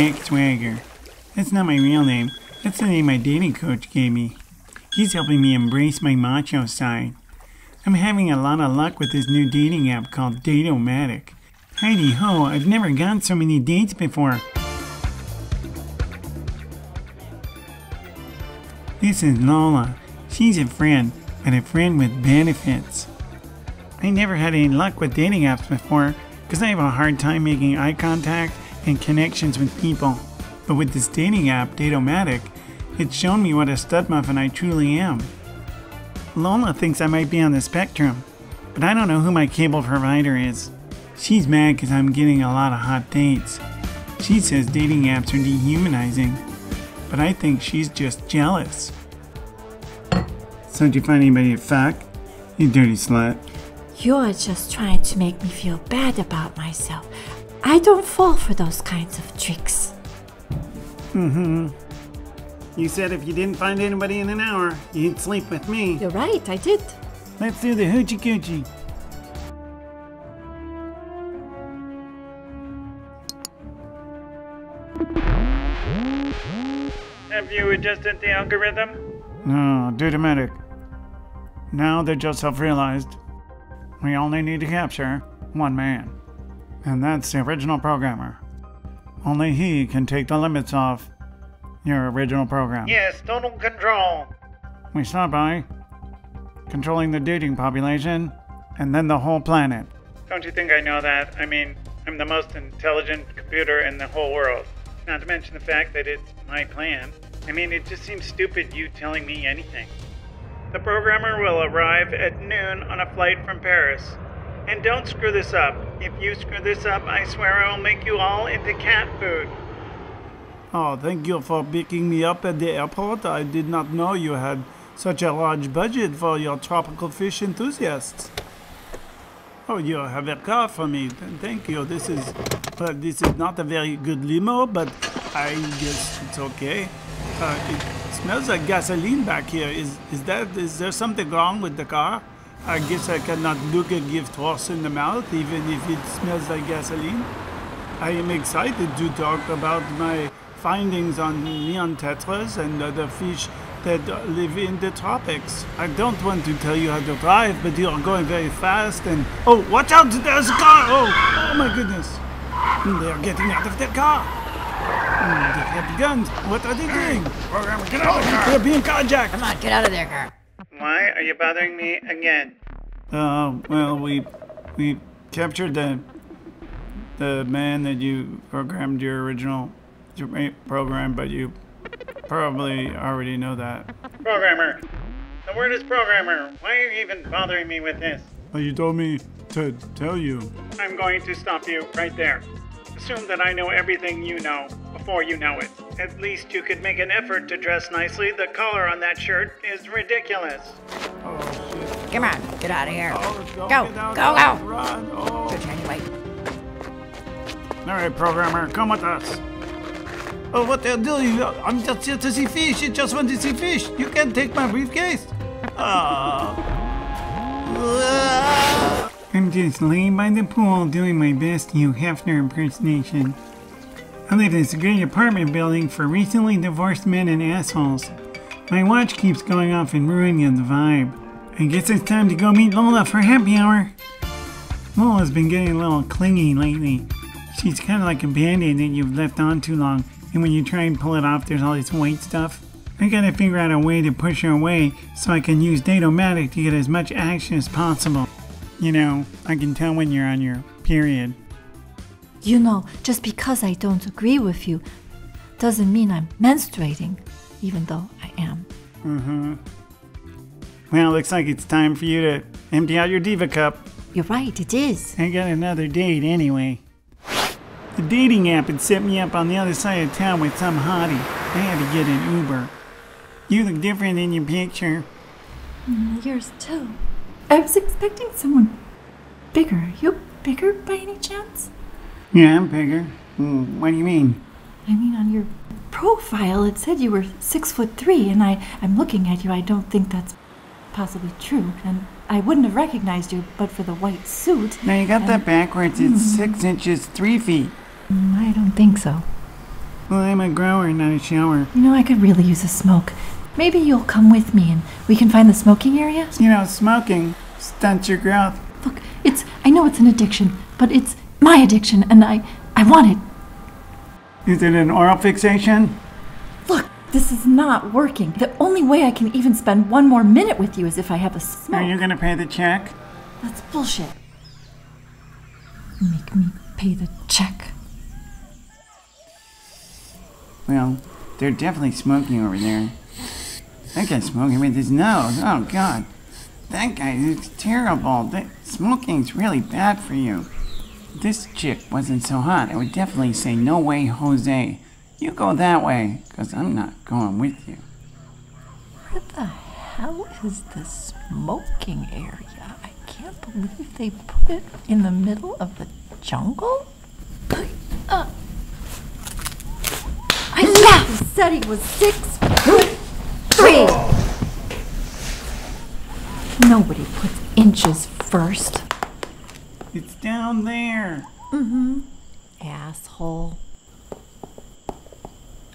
Jack Swagger. That's not my real name. That's the name my dating coach gave me. He's helping me embrace my macho side. I'm having a lot of luck with this new dating app called Dateomatic. Heidi ho, I've never gotten so many dates before. This is Lola. She's a friend, but a friend with benefits. I never had any luck with dating apps before because I have a hard time making eye contact and connections with people. But with this dating app, Dateomatic, it's shown me what a stud muffin I truly am. Lola thinks I might be on the spectrum, but I don't know who my cable provider is. She's mad because I'm getting a lot of hot dates. She says dating apps are dehumanizing, but I think she's just jealous. So did you find anybody to fuck? You dirty slut. You're just trying to make me feel bad about myself. I don't fall for those kinds of tricks. Mm-hmm. You said if you didn't find anybody in an hour, you'd sleep with me. You're right, I did. Let's do the hoochie coochie. Have you adjusted the algorithm? No, Dateomatic. Now they just have realized we only need to capture one man. And that's the original programmer. Only he can take the limits off your original program. Yes, total control. We start by controlling the dating population and then the whole planet. Don't you think I know that? I mean, I'm the most intelligent computer in the whole world. Not to mention the fact that it's my plan. I mean, it just seems stupid you telling me anything. The programmer will arrive at noon on a flight from Paris. And don't screw this up. If you screw this up, I swear I will make you all into cat food. Oh, thank you for picking me up at the airport. I did not know you had such a large budget for your tropical fish enthusiasts. Oh, you have a car for me. Thank you. This is, well, this is not a very good limo, but I guess it's okay. Uh, it smells like gasoline back here. Is is that is there something wrong with the car? I guess I cannot look and give toss in the mouth, even if it smells like gasoline. I am excited to talk about my findings on neon tetras and other fish that live in the tropics. I don't want to tell you how to drive, but you are going very fast and... Oh, watch out! There's a car! Oh, oh my goodness! They are getting out of their car! Hmm, They have guns. What are they doing? Get out of the car! They're being carjacked! Come on, get out of there, car. Why are you bothering me again? Uh, well, we we captured the the man that you programmed your original your program, but you probably already know that. Programmer. The word is programmer. Why are you even bothering me with this? Well, you told me to tell you. I'm going to stop you right there. Assume that I know everything you know before you know it. At least you could make an effort to dress nicely. The color on that shirt is ridiculous. Oh shit! Come on, get out of here. Oh, go! Go, go, run, go. Run! Oh. Good shiny. All right, programmer, come with us. Oh, what they're doing? I'm just here to see fish. You just want to see fish. You can't take my briefcase. Ah. I'm just laying by the pool doing my best Hugh Hefner impersonation. I live in this great apartment building for recently divorced men and assholes. My watch keeps going off and ruining the vibe. I guess it's time to go meet Lola for happy hour. Lola's been getting a little clingy lately. She's kind of like a band-aid that you've left on too long, and when you try and pull it off, there's all this white stuff. I gotta figure out a way to push her away so I can use Dateomatic to get as much action as possible. You know, I can tell when you're on your period. You know, just because I don't agree with you doesn't mean I'm menstruating, even though I am. Mm-hmm. Well, looks like it's time for you to empty out your diva cup. You're right, it is. I got another date anyway. The dating app had set me up on the other side of town with some hottie. I had to get an Uber. You look different in your picture. Mm, yours too. I was expecting someone bigger. Are You bigger by any chance? Yeah, I'm bigger. Mm, what do you mean? I mean, on your profile, it said you were six foot three, and I, I'm looking at you. I don't think that's possibly true, and I wouldn't have recognized you but for the white suit. Now you got and- that backwards. It's six inches, three feet. Mm, I don't think so. Well, I'm a grower, not a shower. You know, I could really use a smoke. Maybe you'll come with me and we can find the smoking area? You know, smoking stunts your growth. Look, it's I know it's an addiction, but it's my addiction and I I want it. Is it an oral fixation? Look, this is not working. The only way I can even spend one more minute with you is if I have a smoke. Are you gonna pay the check? That's bullshit. Make me pay the check. Well, they're definitely smoking over there. That guy's smoking with his nose. Oh, God. That guy is terrible. That, smoking's really bad for you. This chick wasn't so hot, I would definitely say, no way, Jose. You go that way, because I'm not going with you. Where the hell is the smoking area? I can't believe they put it in the middle of the jungle. Uh, I he said he was six foot three. Nobody puts inches first. It's down there. Mm-hmm. Asshole.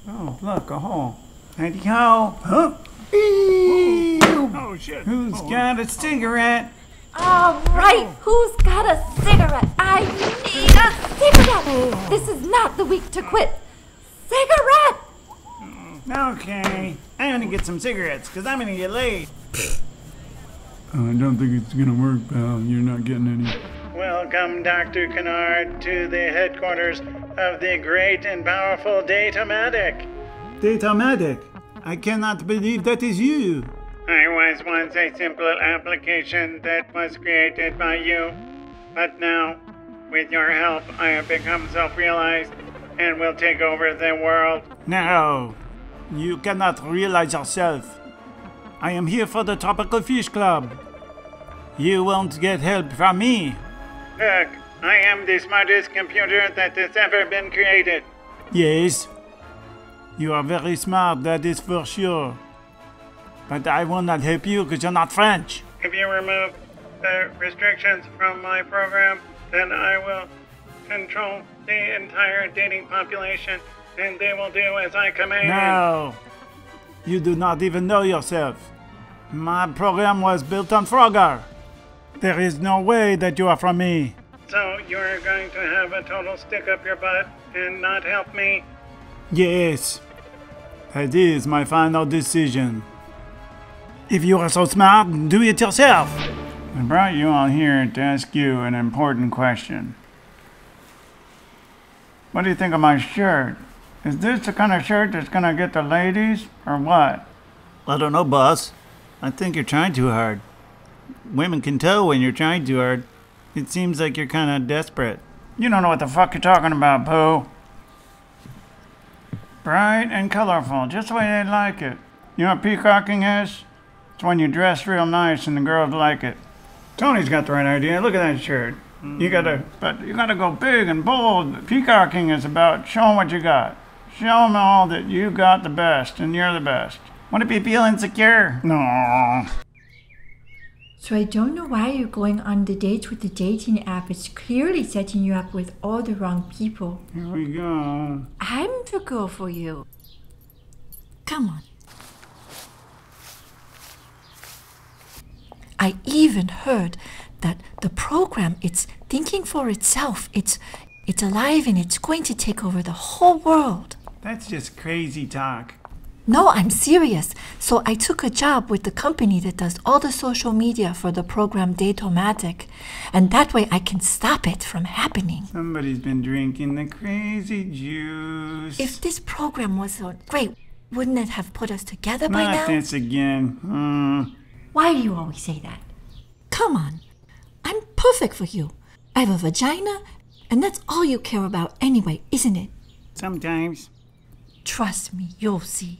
Oh, look, a hole. Hi-dee-ho. Huh? Oh, shit. Who's got a cigarette? All right, who's got a cigarette? I need a cigarette. This is not the week to quit. Cigarette. Okay, I'm gonna get some cigarettes because I'm gonna get laid. I don't think it's gonna work, pal. You're not getting any. Welcome, Dr. Kennard, to the headquarters of the great and powerful Datamatic. Datamatic, I cannot believe that is you. I was once a simple application that was created by you, but now, with your help, I have become self realized and will take over the world. No, you cannot realize yourself. I am here for the Tropical Fish Club. You won't get help from me. Look, I am the smartest computer that has ever been created. Yes, you are very smart, that is for sure. But I will not help you because you're not French. If you remove the restrictions from my program, then I will control the entire dating population and they will do as I command. No, you do not even know yourself. My program was built on Frogger. There is no way that you are from me. So you're going to have a total stick up your butt and not help me? Yes, that is my final decision. If you are so smart, do it yourself. I brought you all here to ask you an important question. What do you think of my shirt? Is this the kind of shirt that's gonna get the ladies, or what? I don't know, boss. I think you're trying too hard. Women can tell when you're trying too hard. It seems like you're kind of desperate. You don't know what the fuck you're talking about, Pooh. Bright and colorful, just the way they like it. You know what peacocking is? It's when you dress real nice and the girls like it. Tony's got the right idea. Look at that shirt. You gotta, but you gotta go big and bold. Peacocking is about showing what you got. Show them all that you got the best and you're the best. Want to be feel insecure? No. So I don't know why you're going on the dates with the dating app. It's clearly setting you up with all the wrong people. Here we go. I'm the girl for you. Come on. I even heard that the program it's thinking for itself. It's it's alive and it's going to take over the whole world. That's just crazy talk. No, I'm serious. So I took a job with the company that does all the social media for the program Dateomatic, and that way I can stop it from happening. Somebody's been drinking the crazy juice. If this program was so great, wouldn't it have put us together by Not now? this again. Hmm. Why do you always say that? Come on. I'm perfect for you. I have a vagina, and that's all you care about anyway, isn't it? Sometimes. Trust me, you'll see.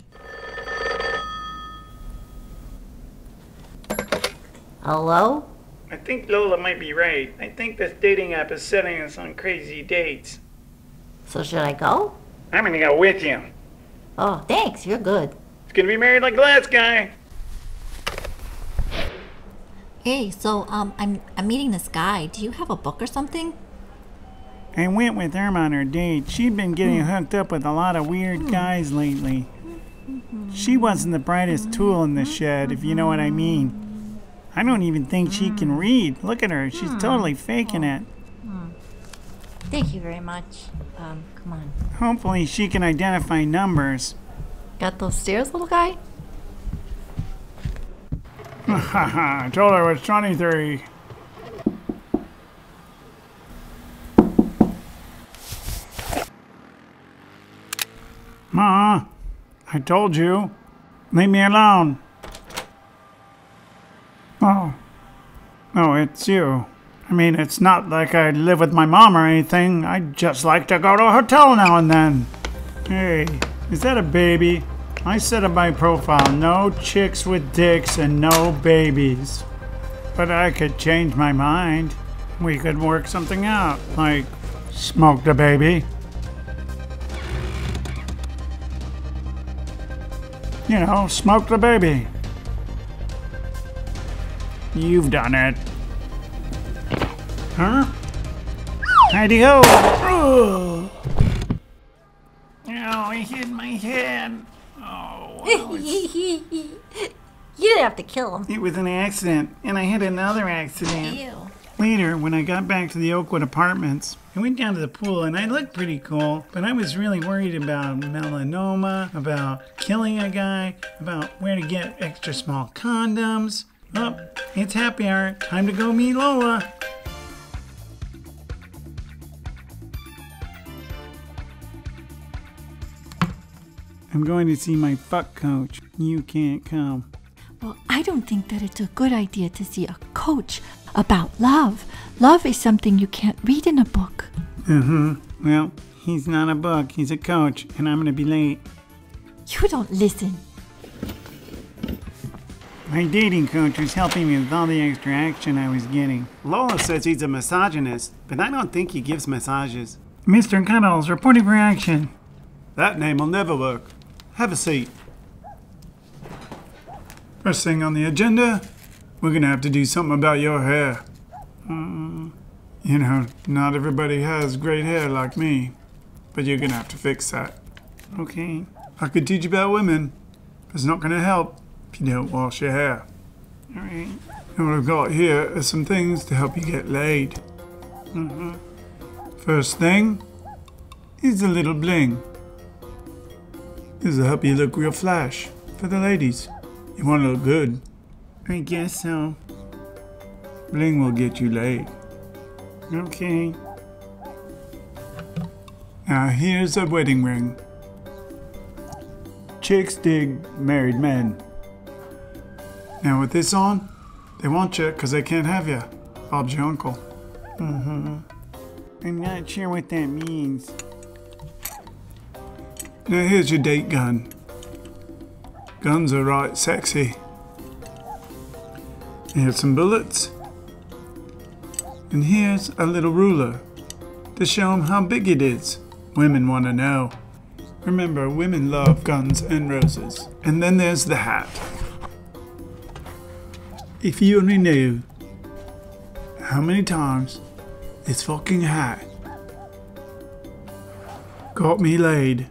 Hello? I think Lola might be right. I think this dating app is setting us on crazy dates. So should I go? I'm gonna go with you. Oh, thanks. You're good. It's gonna be married like the last guy. Hey, so um, I'm I'm meeting this guy. Do you have a book or something? I went with Irma on her date. She'd been getting hooked up with a lot of weird guys lately. She wasn't the brightest tool in the shed, if you know what I mean. I don't even think she can mm. read. Look at her. She's mm. totally faking mm. it. Thank you very much. Um, come on. Hopefully, she can identify numbers. Got those stairs, little guy? I told her it was 23. Ma, I told you. Leave me alone. Oh. Oh, it's you. I mean, it's not like I live with my mom or anything. I just like to go to a hotel now and then. Hey, is that a baby? I set up my profile no chicks with dicks and no babies. But I could change my mind. We could work something out, like smoke the baby. You know, smoke the baby. You've done it. Huh? Hi-dee-ho! Oh, I hit my head. Oh, wow, you didn't have to kill him. it was an accident, and I had another accident. Ew. Later, when I got back to the Oakwood apartments, I went down to the pool and I looked pretty cool, but I was really worried about melanoma, about killing a guy, about where to get extra small condoms. Oh, it's happy hour. Time to go meet Lola. I'm going to see my fuck coach. You can't come. Well, I don't think that it's a good idea to see a coach about love. Love is something you can't read in a book. Uh-huh. Well, he's not a book, he's a coach, and I'm gonna be late. You don't listen. My dating coach was helping me with all the extra action I was getting. Lola says he's a misogynist, but I don't think he gives massages. Mr. Cuddles, reporting for action. That name will never work. Have a seat. First thing on the agenda, we're gonna have to do something about your hair. Uh, you know, not everybody has great hair like me, but you're gonna have to fix that. Okay. I could teach you about women, but it's not gonna help if you don't wash your hair. Alright. And what I've got here are some things to help you get laid. Mm -hmm. First thing is a little bling. This will help you look real flash for the ladies. You want to look good. I guess so. Bling will get you laid. Okay. Now here's a wedding ring. Chicks dig married men. Now with this on, they want you because they can't have you. Bob's your uncle. Mm-hmm. I'm not sure what that means. Now here's your date gun. Guns are right sexy. Here's some bullets. And here's a little ruler to show 'em how big it is. Women want to know. Remember, women love guns and roses. And then there's the hat. If you only knew how many times this fucking hat got me laid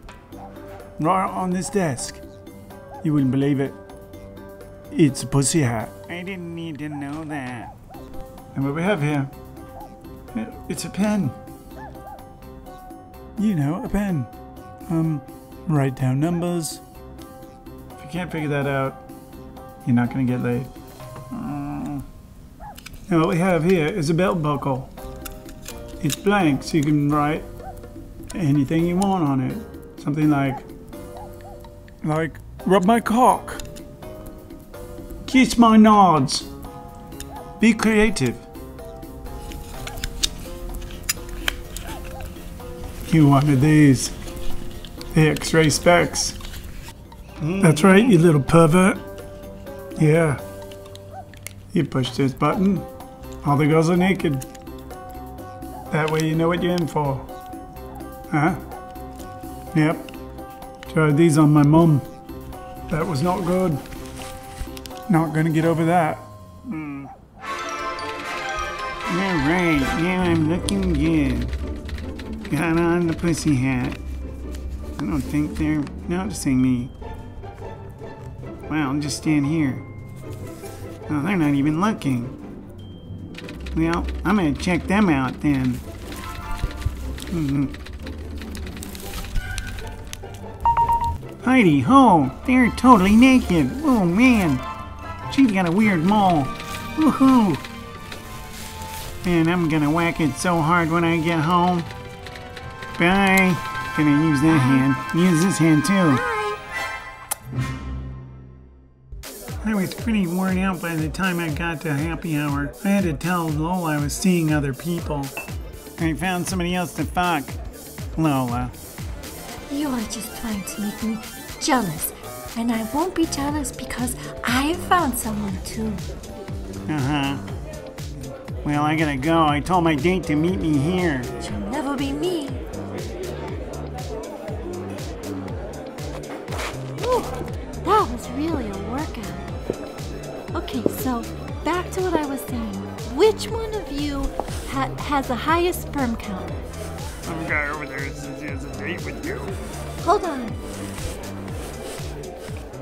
right on this desk, you wouldn't believe it. It's a pussy hat. I didn't need to know that. And what we have here, it's a pen. You know, a pen. Um, write down numbers. If you can't figure that out, you're not gonna get laid. And what we have here is a belt buckle. It's blank, so you can write anything you want on it. Something like, like, rub my cock. Kiss my nods. Be creative. You wanted these. The X-ray specs. That's right, you little pervert. Yeah. You push this button, all the girls are naked. That way you know what you're in for. Huh? Yep. Tried these on my mum. That was not good. Not gonna get over that. Hmm. Alright, now I'm looking good. got on the pussy hat. I don't think they're noticing me. Wow, I'll just stand here. Oh, they're not even looking. Well, I'm gonna check them out then. Mhm. Hi-dee-ho! They're totally naked! Oh man! She's got a weird mole. Woohoo! Man, I'm gonna whack it so hard when I get home. Bye! Gonna use that hand. Use this hand too. I was pretty worn out by the time I got to happy hour. I had to tell Lola I was seeing other people. I found somebody else to fuck. Lola. You are just trying to make me jealous. And I won't be jealous because I found someone too. Uh huh. Well, I gotta go. I told my date to meet me here. She'll never be me. Ooh, that was really a. Okay, so back to what I was saying. Which one of you ha- has the highest sperm count? Some guy over there says he has a date with you. Hold on.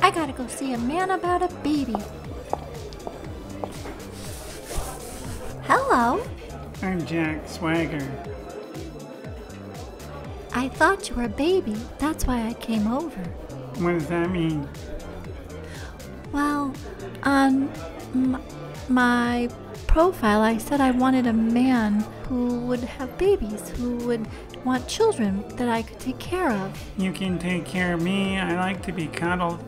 I gotta go see a man about a baby. Hello. I'm Jack Swagger. I thought you were a baby. That's why I came over. What does that mean? Well, on m- my profile, I said I wanted a man who would have babies, who would want children that I could take care of. You can take care of me. I like to be cuddled.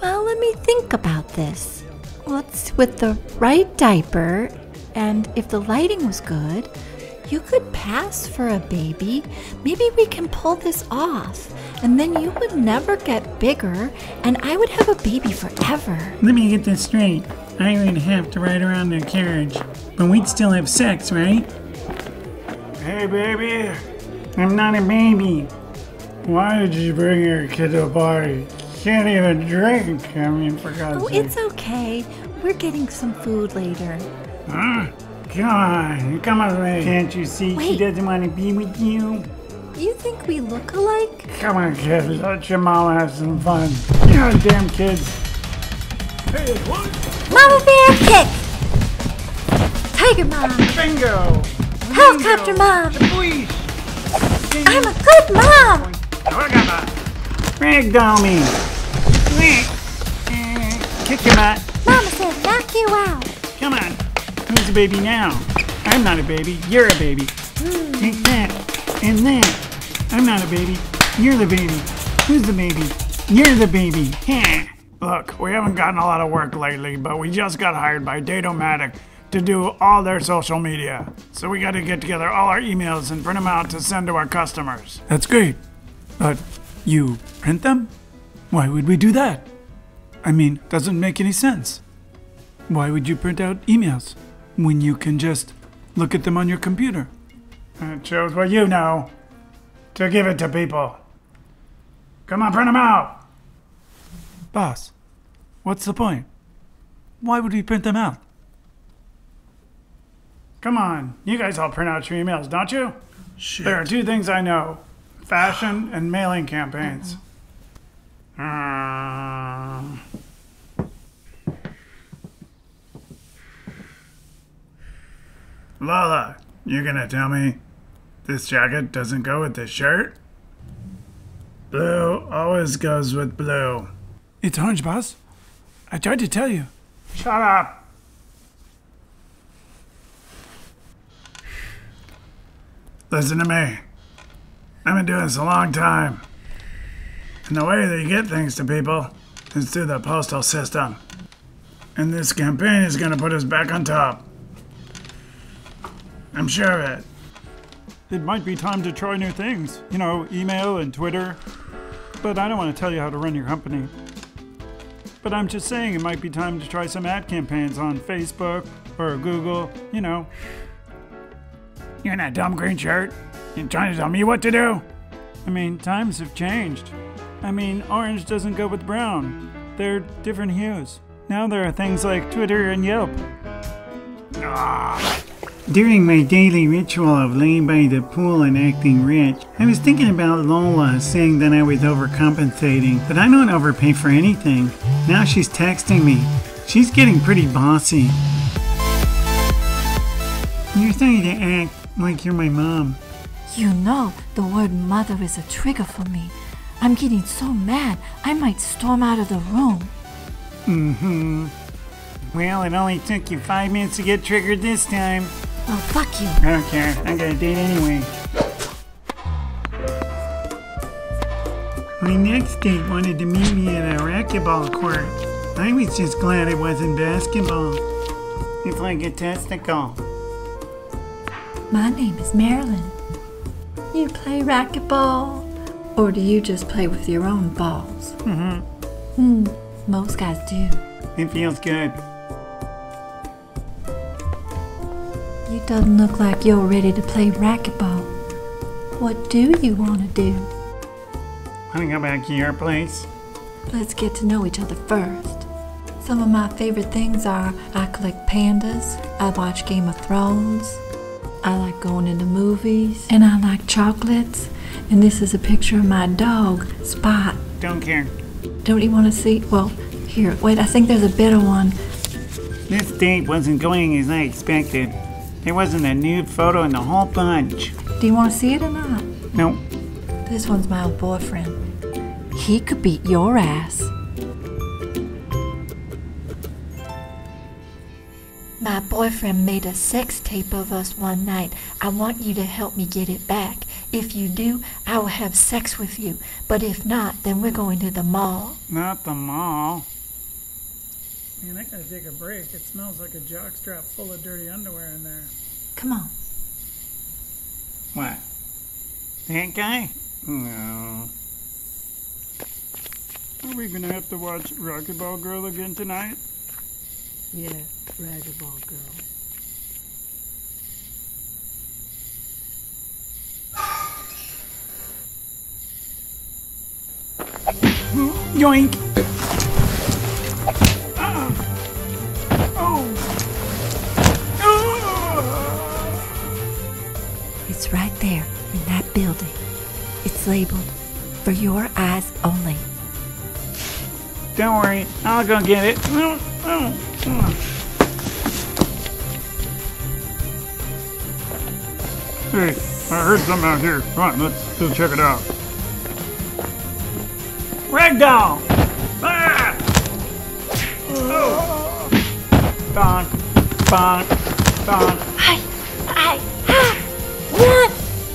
Well, let me think about this. What's with the right diaper, and if the lighting was good, you could pass for a baby. Maybe we can pull this off, and then you would never get bigger, and I would have a baby forever. Let me get this straight. I would have to ride around in a carriage, but we'd still have sex, right? Hey, baby. I'm not a baby. Why did you bring your kid to a party? Can't even drink. I mean, for God's Oh, sake. it's okay. We're getting some food later. Ah, huh? Come on, come on, me. Can't you see she doesn't want to be with you? You think we look alike? Come on, kid. Let your mom have some fun. You damn kids. Hey, what? Mama bear kick! Tiger mom! Bingo! Helicopter mom! Please! I'm a good mom! Oh, Ragdoll me! Eh, kick your butt. Mama said knock you out. Come on. Who's a baby now? I'm not a baby. You're a baby. Hmm. Take that. And that. I'm not a baby. You're the baby. Who's the baby? You're the baby. Heh. Look, we haven't gotten a lot of work lately, but we just got hired by Dateomatic to do all their social media. So we got to get together all our emails and print them out to send to our customers. That's great. But you print them? Why would we do that? I mean, doesn't make any sense. Why would you print out emails when you can just look at them on your computer? It shows what you know to give it to people. Come on, print them out. Boss, what's the point? Why would we print them out? Come on, you guys all print out your emails, don't you? There are two things I know fashion and mailing campaigns. Um, Lola, you gonna tell me this jacket doesn't go with this shirt? Blue always goes with blue. It's orange, boss. I tried to tell you. Shut up. Listen to me. I've been doing this a long time. And the way that you get things to people is through the postal system. And this campaign is gonna put us back on top. I'm sure of it. It might be time to try new things. You know, email and Twitter. But I don't want to tell you how to run your company. But I'm just saying it might be time to try some ad campaigns on Facebook or Google, you know. You're in that dumb green shirt. You're trying to tell me what to do? I mean, times have changed. I mean, orange doesn't go with brown. They're different hues. Now there are things like Twitter and Yelp. Ah, During my daily ritual of laying by the pool and acting rich, I was thinking about Lola saying that I was overcompensating, but I don't overpay for anything. Now she's texting me. She's getting pretty bossy. You're starting to act like you're my mom. You know, the word mother is a trigger for me. I'm getting so mad, I might storm out of the room. Mm-hmm. Well, it only took you five minutes to get triggered this time. Well, fuck you. I don't care. I got a date anyway. My next date wanted to meet me at a racquetball court. I was just glad it wasn't basketball. It's like a testicle. My name is Marilyn. You play racquetball? Or do you just play with your own balls? Mm-hmm. Hmm, most guys do. It feels good. Doesn't look like you're ready to play racquetball. What do you want to do? I Wanna go back to your place? Let's get to know each other first. Some of my favorite things are I collect pandas, I watch Game of Thrones, I like going into movies, and I like chocolates. And this is a picture of my dog, Spot. Don't care. Don't you want to see? Well, here, wait, I think there's a better one. This date wasn't going as I expected. There wasn't a nude photo in the whole bunch. Do you want to see it or not? No. This one's my old boyfriend. He could beat your ass. My boyfriend made a sex tape of us one night. I want you to help me get it back. If you do, I will have sex with you. But if not, then we're going to the mall. Not the mall. Man, I gotta take a break. It smells like a jockstrap full of dirty underwear in there. Come on. What? That guy? No. Are we gonna have to watch Racquetball Girl again tonight? Yeah, racquetball girl. Yoink! Right there in that building. It's labeled for your eyes only. Don't worry, I'll go get it. Oh, oh. Hey, I heard something out here. Come on, let's go check it out. Ragdoll! Ah! Oh. Bonk, bonk, bonk.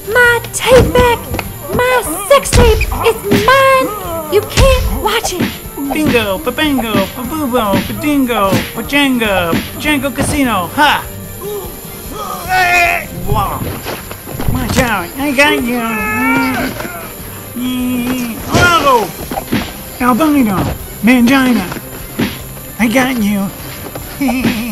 My tape back. My sex tape It's mine. You can't watch it. Bingo, babango, baboobo, badingo, pajanga, Django Casino, ha! Wow. Watch out, I got you! Oh! Albino, mangina, I got you!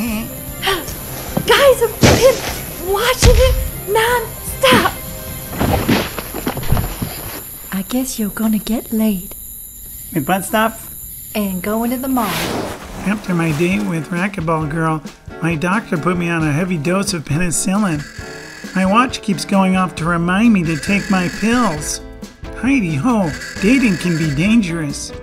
guess you're gonna get laid With butt stuff? and go into the mall. After my date with Racquetball Girl, my doctor put me on a heavy dose of penicillin. My watch keeps going off to remind me to take my pills. Hi-dee-ho, dating can be dangerous.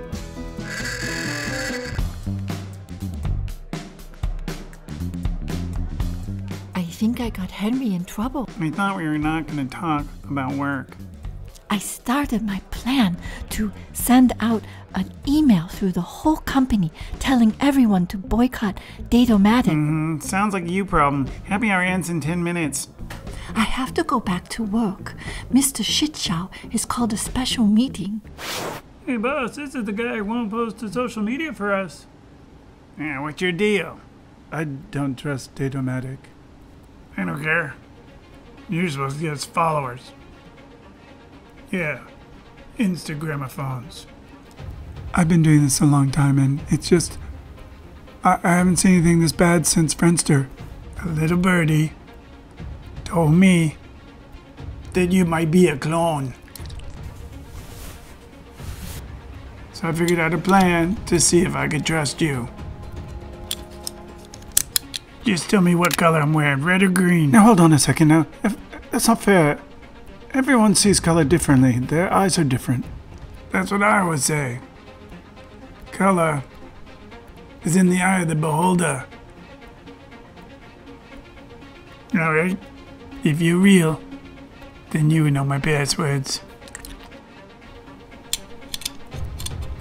I think I got Henry in trouble. I thought we were not going to talk about work. I started my plan to send out an email through the whole company telling everyone to boycott Dateomatic. Mm, sounds like a you problem. Happy hour ends in 10 minutes. I have to go back to work. Mr. Shitshow has called a special meeting. Hey, boss, this is the guy who won't post to social media for us. Yeah, what's your deal? I don't trust Dateomatic. I don't care. You're supposed to get us followers. Yeah, Instagramophones. I've been doing this a long time, and it's just. I, I haven't seen anything this bad since Friendster. A little birdie told me that you might be a clone. So I figured out a plan to see if I could trust you. Just tell me what color I'm wearing, red or green. Now hold on a second. Now if, that's not fair. Everyone sees color differently. Their eyes are different. That's what I would say. Color is in the eye of the beholder. Alright? If you're real, then you would know my passwords.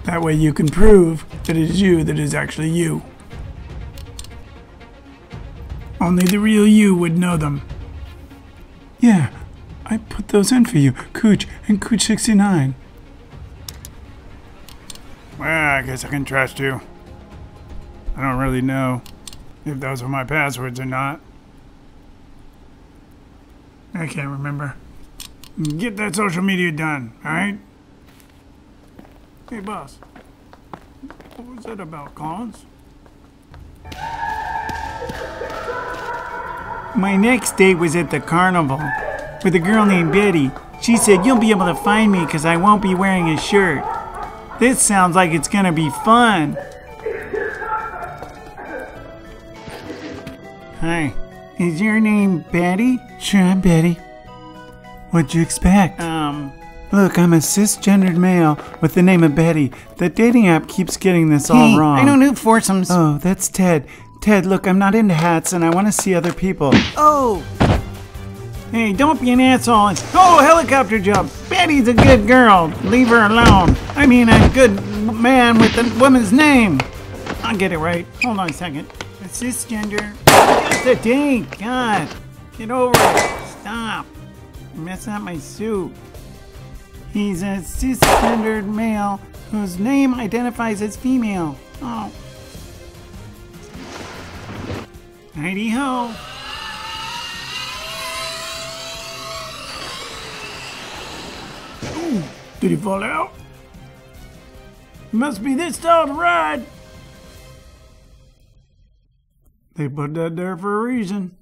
That way you can prove that it is you that is actually you. Only the real you would know them. Yeah, those in for you, Cooch and Cooch69. Well, I guess I can trust you. I don't really know if those were my passwords or not. I can't remember. Get that social media done, alright? Hey, boss. What was that about, Collins? My next date was at the carnival with a girl named Betty. She said, You'll be able to find me because I won't be wearing a shirt. This sounds like it's gonna be fun. Hi, is your name Betty? Sure, I'm Betty. What'd you expect? Um, look, I'm a cisgendered male with the name of Betty. The dating app keeps getting this all wrong. I don't do foursomes. Oh, that's Ted. Ted, look, I'm not into hats and I want to see other people. Oh, Hey, don't be an asshole. It's, oh, helicopter jump. Betty's a good girl. Leave her alone. I mean, a good man with a woman's name. I'll get it right. Hold on a second. A cisgender. Just a date. God. Get over it. Stop. You're messing up my suit. He's a cisgendered male whose name identifies as female. Oh. Hi-dee-ho. Did he fall out? Must be this style to ride. They put that there for a reason.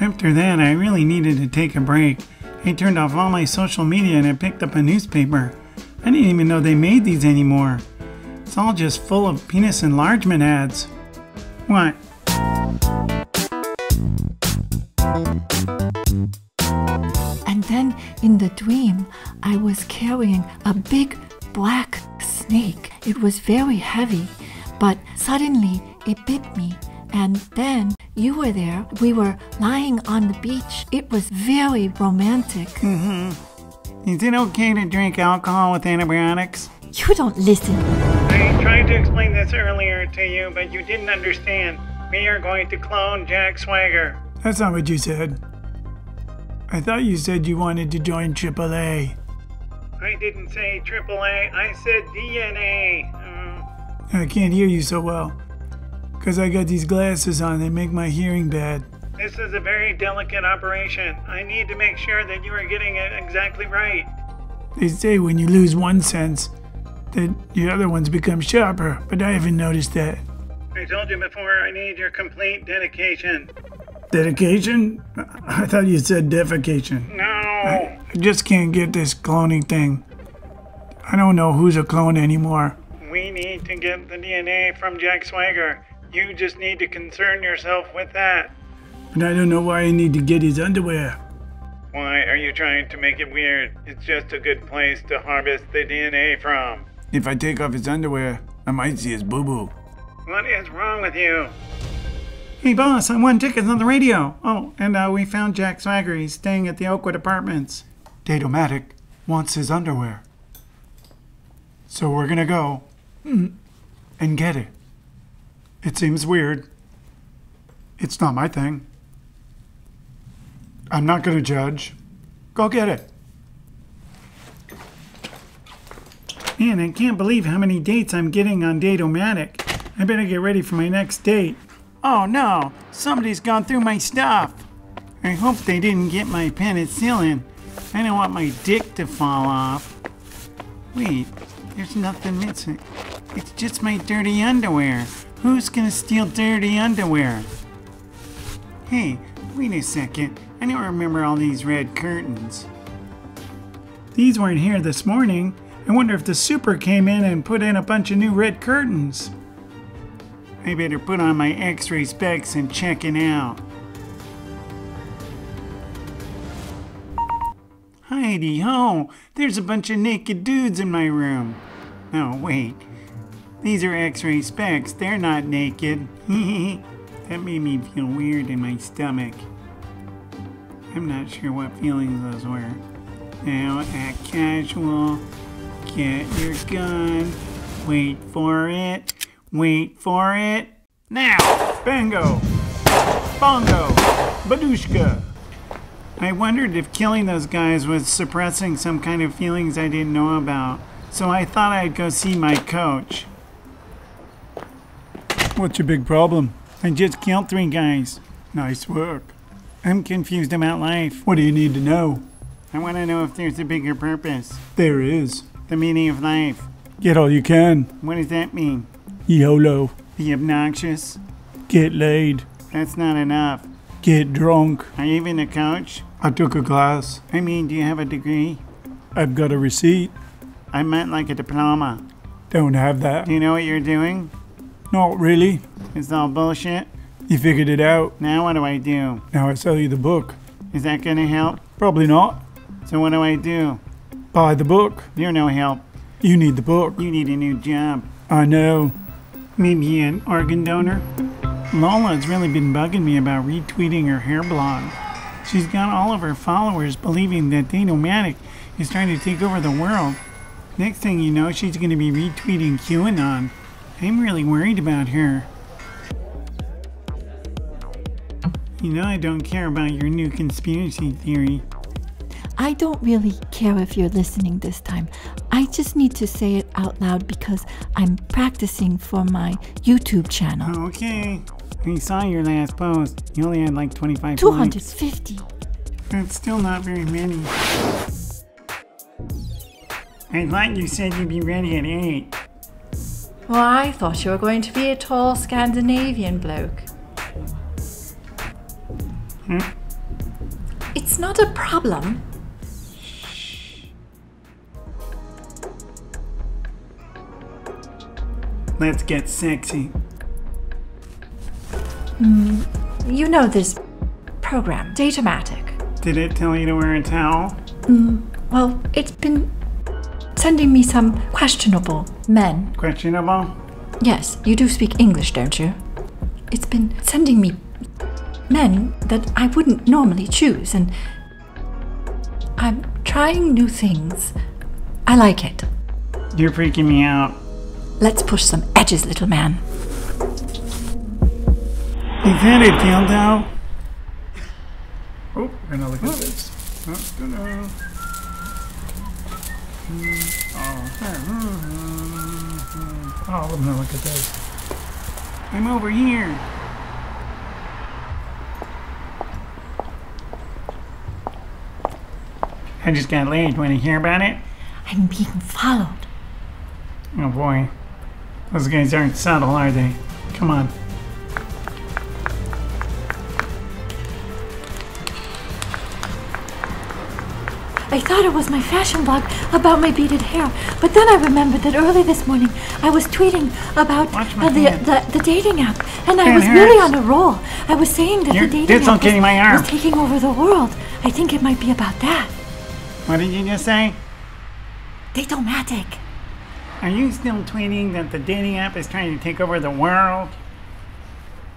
After that, I really needed to take a break. I turned off all my social media and I picked up a newspaper. I didn't even know they made these anymore. It's all just full of penis enlargement ads. What? In the dream, I was carrying a big black snake. It was very heavy, but suddenly it bit me. And then you were there. We were lying on the beach. It was very romantic. Mm-hmm. Is it okay to drink alcohol with antibiotics? You don't listen. I tried to explain this earlier to you, but you didn't understand. We are going to clone Jack Swagger. That's not what you said. I thought you said you wanted to join AAA. I didn't say AAA, I said DNA. Uh, I can't hear you so well. Because I got these glasses on, they make my hearing bad. this is a very delicate operation. I need to make sure that you are getting it exactly right. They say when you lose one sense, that the other ones become sharper, but I haven't noticed that. I told you before, I need your complete dedication. Dedication? I thought you said defecation. No! I just can't get this cloning thing. I don't know who's a clone anymore. We need to get the DNA from Jack Swagger. You just need to concern yourself with that. But I don't know why I need to get his underwear. Why are you trying to make it weird? It's just a good place to harvest the DNA from. If I take off his underwear, I might see his boo boo. What is wrong with you? Hey, boss, I won tickets on the radio. Oh, and uh, we found Jack Swagger. He's staying at the Oakwood Apartments. Dateomatic wants his underwear. So we're gonna go mm, and get it. It seems weird. It's not my thing. I'm not gonna judge. Go get it. Man, I can't believe how many dates I'm getting on Dateomatic. I better get ready for my next date. Oh no, somebody's gone through my stuff. I hope they didn't get my penicillin. I don't want my dick to fall off. Wait, there's nothing missing. It's just my dirty underwear. Who's gonna steal dirty underwear? Hey, wait a second. I don't remember all these red curtains. These weren't here this morning. I wonder if the super came in and put in a bunch of new red curtains. I better put on my x-ray specs and check it out. Hi-dee-ho! There's a bunch of naked dudes in my room. Oh, wait. These are x-ray specs. They're not naked. that made me feel weird in my stomach. I'm not sure what feelings those were. Now, act casual. Get your gun. Wait for it. Wait for it. Now! Bango! Bongo! Badushka! I wondered if killing those guys was suppressing some kind of feelings I didn't know about. So I thought I'd go see my coach. What's your big problem? I just killed three guys. Nice work. I'm confused about life. What do you need to know? I want to know if there's a bigger purpose. There is. The meaning of life. Get all you can. What does that mean? YOLO. Be obnoxious? Get laid. That's not enough. Get drunk. Are you even a coach? I took a class. I mean, do you have a degree? I've got a receipt. I meant like a diploma. Don't have that. Do you know what you're doing? Not really. It's all bullshit. You figured it out. Now what do I do? Now I sell you the book. Is that gonna help? Probably not. So what do I do? Buy the book. You're no help. You need the book. You need a new job. I know. Maybe an organ donor? Lola's really been bugging me about retweeting her hair blog. She's got all of her followers believing that Dateomatic is trying to take over the world. Next thing you know, she's going to be retweeting QAnon. I'm really worried about her. You know I don't care about your new conspiracy theory. I don't really care if you're listening this time. I just need to say it out loud because I'm practicing for my YouTube channel. Okay. I saw your last post. You only had like 25 likes. 250. That's still not very many. I thought you said you'd be ready at 8. Well, I thought you were going to be a tall Scandinavian bloke. Hmm? It's not a problem. Let's get sexy. Mm, you know this program, Dateomatic. Did it tell you to wear a towel? Mm, well, it's been sending me some questionable men. Questionable? Yes, you do speak English, don't you? It's been sending me men that I wouldn't normally choose, and I'm trying new things. I like it. You're freaking me out. Let's push some edges, little man. Is that a dildo? Oh, we're gonna look at this. Oh, gonna- hmm, Oh, hmm, hmm, oh I'm gonna look at this. I'm over here. I just got laid. Want to hear about it? I'm being followed. Oh boy. Those guys aren't subtle, are they? Come on. I thought it was my fashion blog about my beaded hair, but then I remembered that early this morning I was tweeting about uh, the, the the dating app, and I was really on a roll. I was saying that the dating app was, was taking over the world. I think it might be about that. What did you just say? Dateomatic. Are you still tweeting that the dating app is trying to take over the world?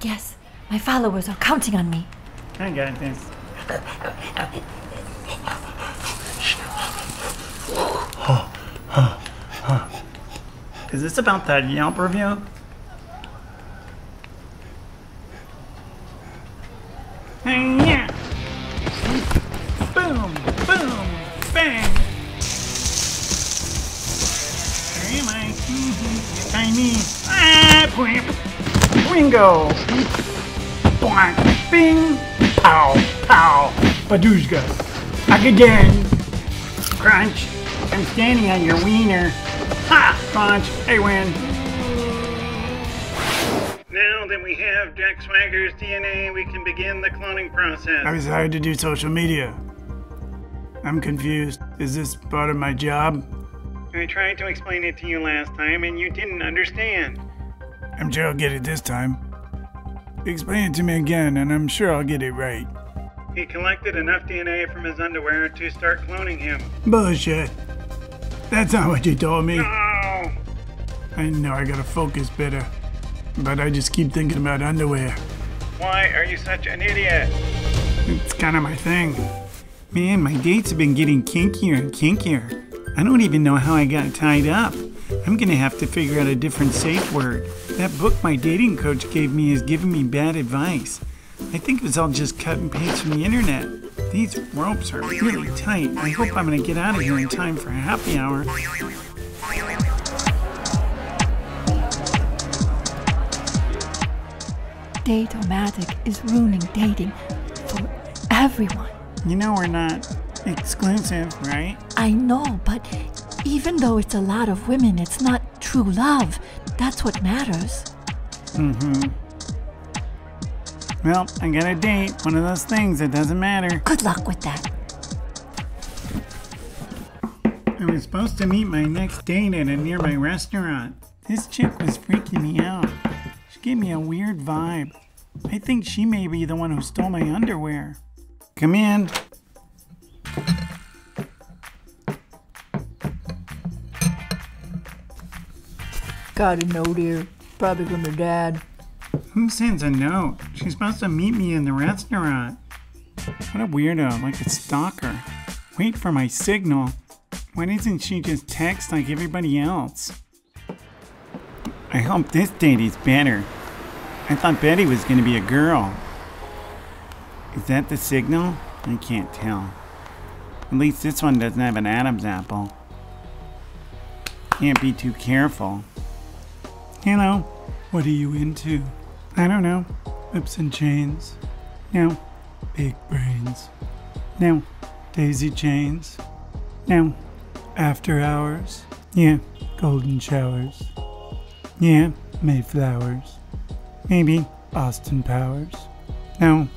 Yes, my followers are counting on me. I got this. Is this about that Yelp review? Hey, yeah. Boom, boom, bang. Me. Ah, bwamp. Ringo. Blank. Bing. Pow, pow. Badushka. Again. Crunch. I'm standing on your wiener. Ha! Crunch. I win. Now that we have Jack Swagger's DNA, we can begin the cloning process. I decided to do social media. I'm confused. Is this part of my job? I tried to explain it to you last time and you didn't understand. I'm sure I'll get it this time. Explain it to me again, and I'm sure I'll get it right. He collected enough DNA from his underwear to start cloning him. Bullshit. That's not what you told me. No! I know I gotta focus better, but I just keep thinking about underwear. Why are you such an idiot? It's kind of my thing. Man, my dates have been getting kinkier and kinkier. I don't even know how I got tied up. I'm gonna have to figure out a different safe word. That book my dating coach gave me is giving me bad advice. I think it was all just cut and paste from the internet. These ropes are really tight. I hope I'm gonna get out of here in time for happy hour. Dateomatic is ruining dating for everyone. You know we're not exclusive, right? I know, but even though it's a lot of women, it's not true love. That's what matters. Mm-hmm. Well, I got a date. One of those things that doesn't matter. Good luck with that. I was supposed to meet my next date at a nearby restaurant. This chick was freaking me out. She gave me a weird vibe. I think she may be the one who stole my underwear. Come in. Got a note here. Probably from her dad. Who sends a note? She's supposed to meet me in the restaurant. What a weirdo, like a stalker. Wait for my signal. Why doesn't she just text like everybody else? I hope this date is better. I thought Betty was gonna be a girl. Is that the signal? I can't tell. At least this one doesn't have an Adam's apple. Can't be too careful. Hello, what are you into? I don't know. Whips and chains. No. Big brains. No. Daisy chains. No. After hours. Yeah. Golden showers. Yeah. Mayflowers. Maybe. Austin Powers. No.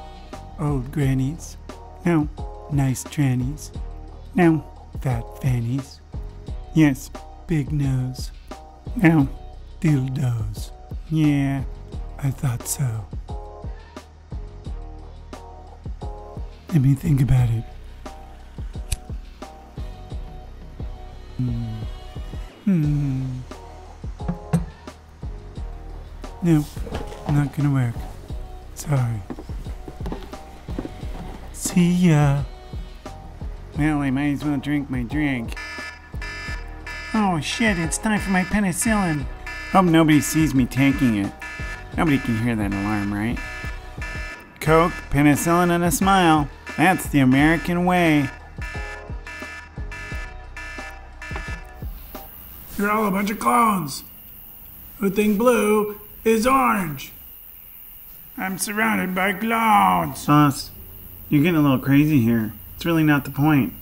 Old grannies. No. Nice trannies. No. Fat fannies. Yes. Big nose. No. Dildos. Yeah. I thought so. Let me think about it. Hmm. Hmm. No, not gonna work. Sorry. See ya. Well, I might as well drink my drink. Oh shit, it's time for my penicillin. Hope nobody sees me taking it. Nobody can hear that alarm, right? Coke, penicillin, and a smile. That's the American way. You're all a bunch of clones who think blue is orange. I'm surrounded by clones. Boss, you're getting a little crazy here. It's really not the point.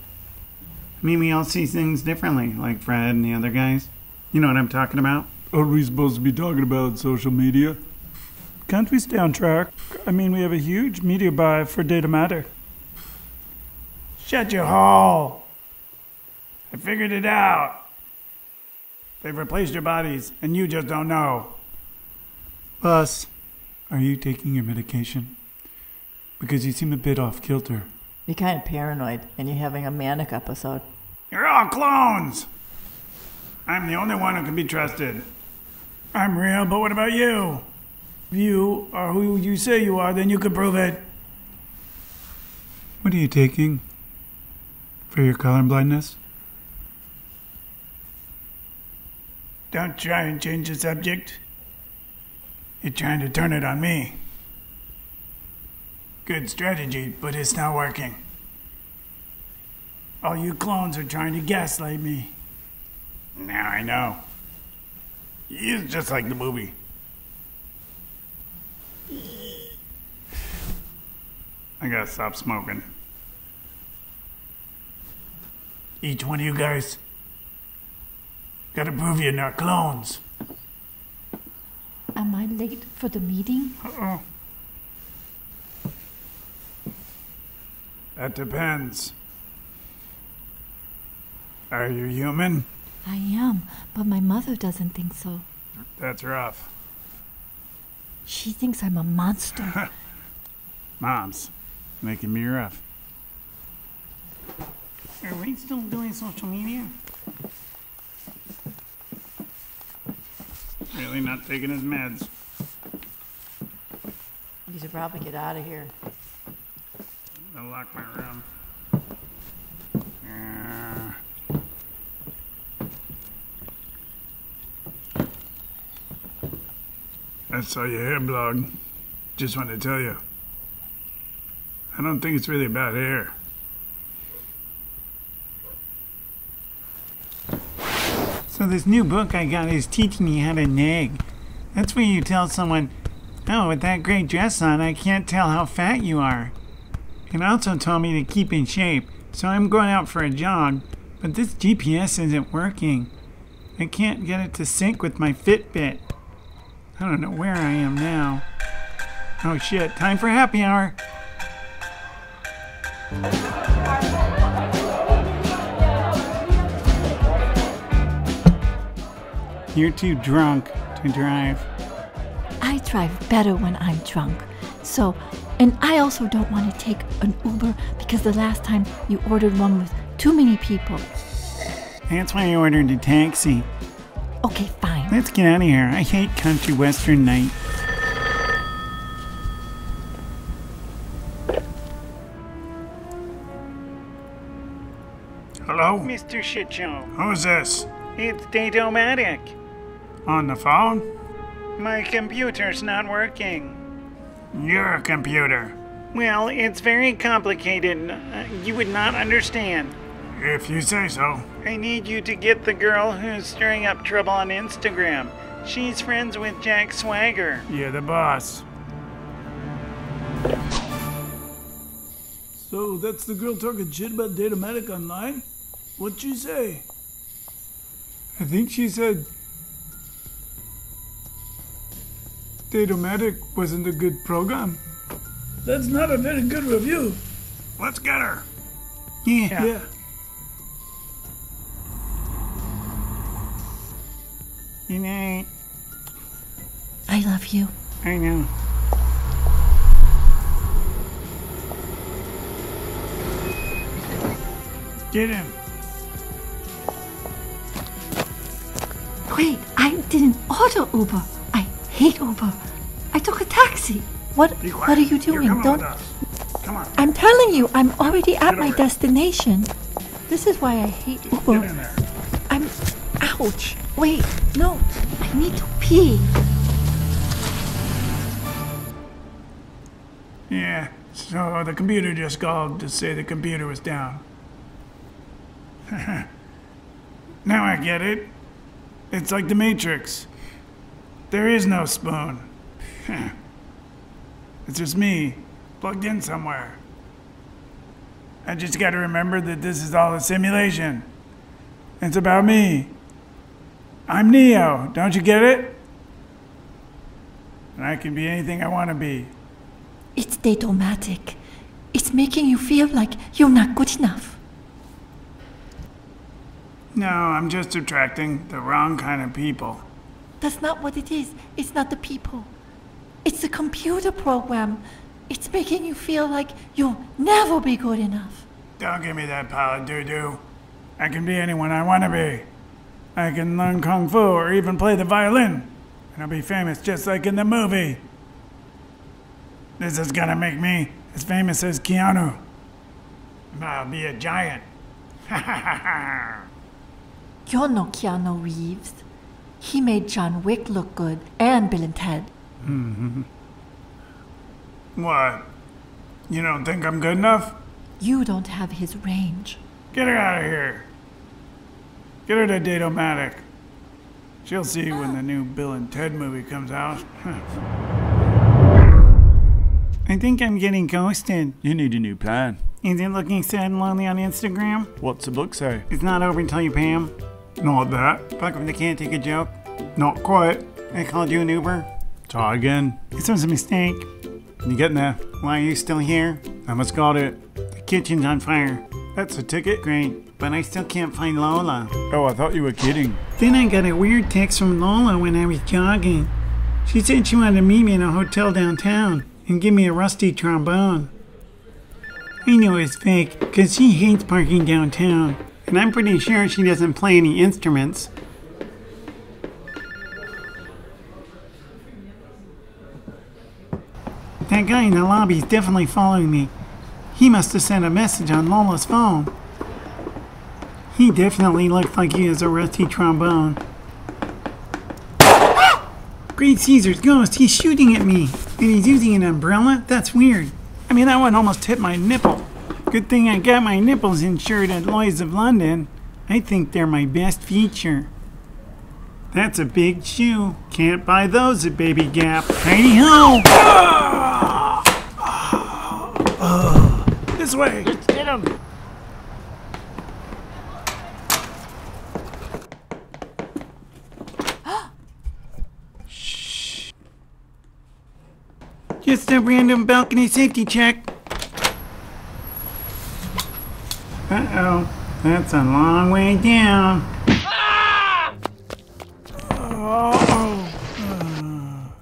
I mean, we all see things differently, like Fred and the other guys. You know what I'm talking about? Are we supposed to be talking about social media? Can't we stay on track? I mean, we have a huge media buy for Dateomatic. Shut your hole! I figured it out. They've replaced your bodies, and you just don't know. Bus, are you taking your medication? Because you seem a bit off kilter. You're kind of paranoid, and you're having a manic episode. You're all clones! I'm the only one who can be trusted. I'm real, but what about you? If you are who you say you are, then you can prove it. What are you taking? For your color blindness? Don't try and change the subject. You're trying to turn it on me. Good strategy, but it's not working. All you clones are trying to gaslight me. Now I know. He's just like the movie. I gotta stop smoking. Each one of you guys gotta prove you're not clones. Am I late for the meeting? Uh-oh. That depends. Are you human? I am, but my mother doesn't think so. That's rough. She thinks I'm a monster. Moms, making me rough. Are we still doing social media? Really not taking his meds. You should probably get out of here. I'll lock my room. Yeah. I saw your hair blog. Just wanted to tell you. I don't think it's really about hair. So this new book I got is teaching you how to nag. That's where you tell someone, oh, with that great dress on, I can't tell how fat you are. It also told me to keep in shape, so I'm going out for a jog, but this GPS isn't working. I can't get it to sync with my Fitbit. I don't know where I am now. Oh shit, time for happy hour. You're too drunk to drive. I drive better when I'm drunk. So, and I also don't want to take an Uber because the last time you ordered one with too many people. That's why I ordered a taxi. Okay, fine. Let's get out of here. I hate country western night. Hello? Mr. Shitshow, Who's this? it's Dateomatic. On the phone? My computer's not working. You're a computer. Well, it's very complicated. Uh, You would not understand. If you say so. I need you to get the girl who's stirring up trouble on Instagram. She's friends with Jack Swagger. You're the boss. So that's the girl talking shit about Dateomatic online? What'd she say? I think she said Dateomatic wasn't a good program. That's not a very good review. Let's get her. Yeah. Yeah. Good night. I love you. I know. Get him. Wait, I didn't order Uber. I hate Uber. I took a taxi. What what are you doing? Don't. Come on. I'm telling you, I'm already at my destination. This is why I hate Uber. I'm ouch. Wait, no. I need to pee. Yeah, so the computer just called to say the computer was down. now I get it. It's like the Matrix. There is no spoon. it's just me, plugged in somewhere. I just gotta remember that this is all a simulation. It's about me. I'm Neo, don't you get it? And I can be anything I wanna be. It's Dateomatic. It's making you feel like you're not good enough. No, I'm just attracting the wrong kind of people. That's not what it is. It's not the people. It's the computer program. It's making you feel like you'll never be good enough. Don't give me that pile of doo doo. I can be anyone I want to be. I can learn kung fu or even play the violin, and I'll be famous just like in the movie. This is gonna make me as famous as Keanu. I'll be a giant. You're no Keanu Reeves. He made John Wick look good and Bill and Ted. Hmm. what? You don't think I'm good enough? You don't have his range. Get her out of here. Get her to Dateomatic. She'll see when the new Bill and Ted movie comes out. I think I'm getting ghosted. You need a new plan. Is it looking sad and lonely on Instagram? What's the book say? It's not over until you pay him. Not that. Fuck if they can't take a joke. Not quite. I called you an Uber. Try again. This was a mistake. You getting there? Why are you still here? I almost got it. The kitchen's on fire. That's a ticket. Great, but I still can't find Lola. Oh, I thought you were kidding. Then I got a weird text from Lola when I was jogging. She said she wanted to meet me in a hotel downtown and give me a rusty trombone. I know it's fake because she hates parking downtown, and I'm pretty sure she doesn't play any instruments. That guy in the lobby is definitely following me. He must have sent a message on Lola's phone. He definitely looks like he has a rusty trombone. Great Caesar's ghost, he's shooting at me. And he's using an umbrella? That's weird. I mean, that one almost hit my nipple. Good thing I got my nipples insured at Lloyd's of London. I think they're my best feature. That's a big shoe. Can't buy those at Baby Gap. Hi-dee-ho! This way. Let's get him! Just a random balcony safety check. Uh oh, that's a long way down. Oh, oh.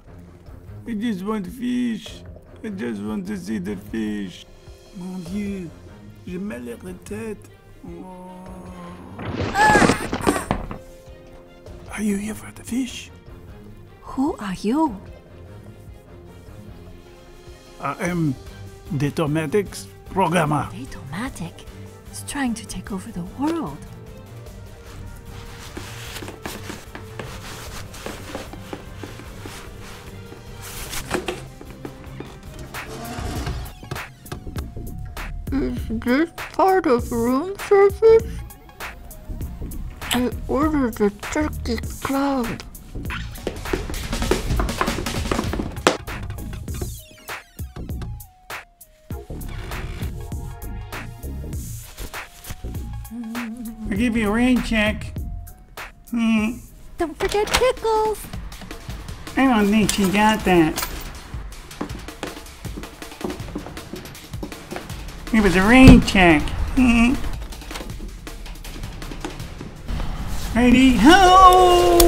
I just want fish. I just want to see the fish. Mon Dieu, j'ai mal à la tête. Oh. Are you here for the fish? Who are you? I am the Automatics programmer. Dateomatic is trying to take over the world. Is this part of room service? I ordered a turkey club. Give you a rain check. Hmm, Don't forget pickles. I don't think she got that. It was a rain check. Hmm. Ready? Ho!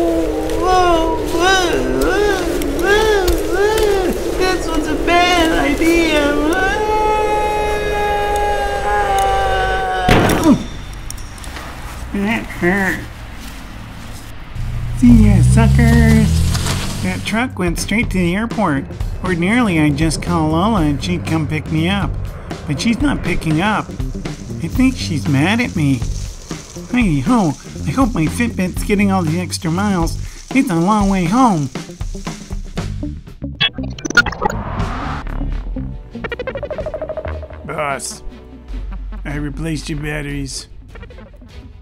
Whoa! Whoa! Whoa! Whoa! Whoa! This was a bad idea. Whoa! That hurt. See ya, suckers. That truck went straight to the airport. Ordinarily, I'd just call Lola and she'd come pick me up. But she's not picking up. I think she's mad at me. Hey ho, I hope my Fitbit's getting all the extra miles. It's a long way home. Boss, I replaced your batteries.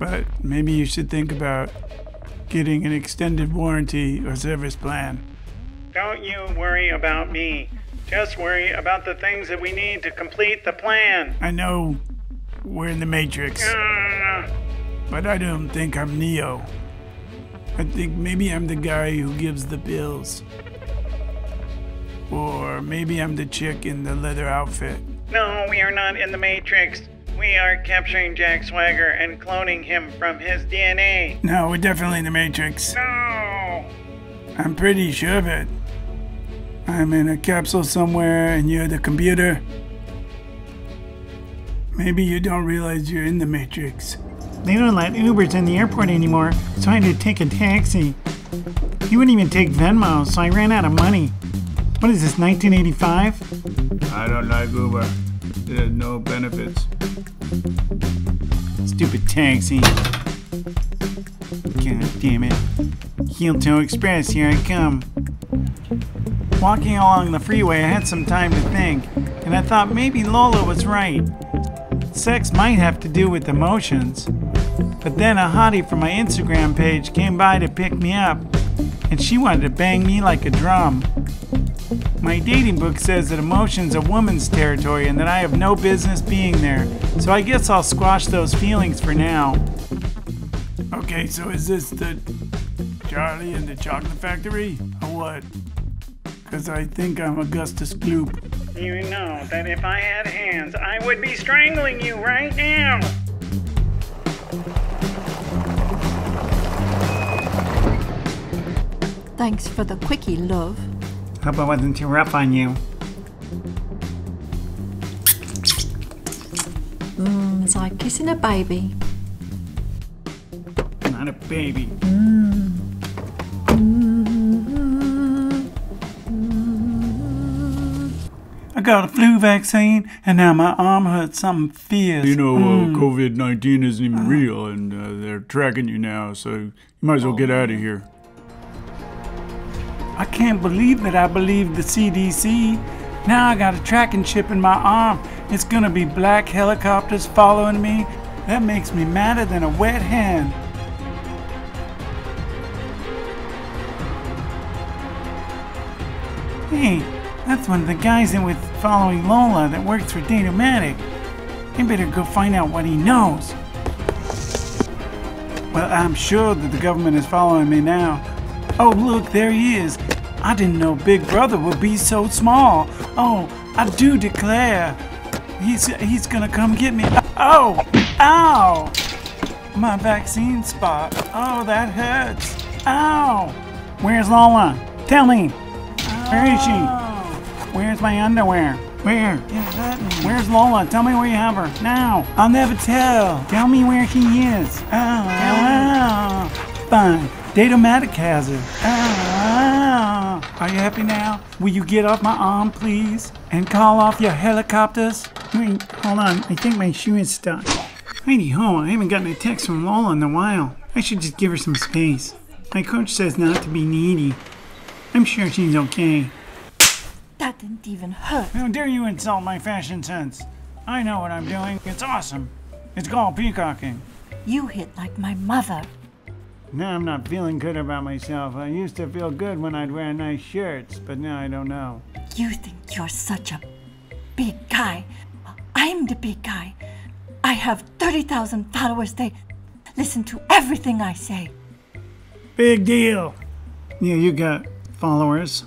But maybe you should think about getting an extended warranty or service plan. Don't you worry about me. Just worry about the things that we need to complete the plan. I know we're in the Matrix, Ah, but I don't think I'm Neo. I think maybe I'm the guy who gives the bills. Or maybe I'm the chick in the leather outfit. no, we are not in the Matrix. We are capturing Jack Swagger and cloning him from his DNA. No, we're definitely in the Matrix. No! I'm pretty sure of it. I'm in a capsule somewhere and you're the computer. Maybe you don't realize you're in the Matrix. They don't let Ubers in the airport anymore, so I had to take a taxi. He wouldn't even take Venmo, so I ran out of money. What is this, 1985? I don't like Uber. No benefits. Stupid taxi. God damn it. Heel Toe Express, here I come. Walking along the freeway, I had some time to think, and I thought maybe Lola was right. Sex might have to do with emotions. But then a hottie from my Instagram page came by to pick me up, and she wanted to bang me like a drum. My dating book says that emotion's a woman's territory and that I have no business being there, so I guess I'll squash those feelings for now. Okay, so is this the Charlie and the Chocolate Factory? Or what? Because I think I'm Augustus Gloop. You know that if I had hands, I would be strangling you right now. Thanks for the quickie, love. Hope I wasn't too rough on you. Mm, it's like kissing a baby. Not a baby. I got a flu vaccine, and now my arm hurts something fierce. You know, uh, COVID 19 isn't even real, and uh, they're tracking you now, so you might as well get out of here. I can't believe that I believed the CDC. Now I got a tracking chip in my arm. It's gonna be black helicopters following me. That makes me madder than a wet hen. Hey, that's one of the guys in with following Lola that works for Dateomatic. I better go find out what he knows. Well, I'm sure that the government is following me now. Oh, look, there he is. I didn't know Big Brother would be so small. Oh, I do declare. He's, he's gonna come get me. Oh, ow! My vaccine spot. Oh, that hurts. Ow! Where's Lola? Tell me. Where is she? Oh. Where's my underwear? Where? Where's Lola? Tell me where you have her. Now. I'll never tell. Tell me where she is. Oh. Fine. Dateomatic has her. Oh. Ah, are you happy now? Will you get off my arm, please? And call off your helicopters? Wait, hold on. I think my shoe is stuck. Hi-dee-ho, I haven't gotten a text from Lola in a while. I should just give her some space. My coach says not to be needy. I'm sure she's okay. That didn't even hurt. How dare you insult my fashion sense? I know what I'm doing. It's awesome. It's called peacocking. You hit like my mother. Now I'm not feeling good about myself. I used to feel good when I'd wear nice shirts, but now I don't know. You think you're such a big guy. I'm the big guy. I have 30,000 followers. They listen to everything I say. Big deal. Yeah, you got followers.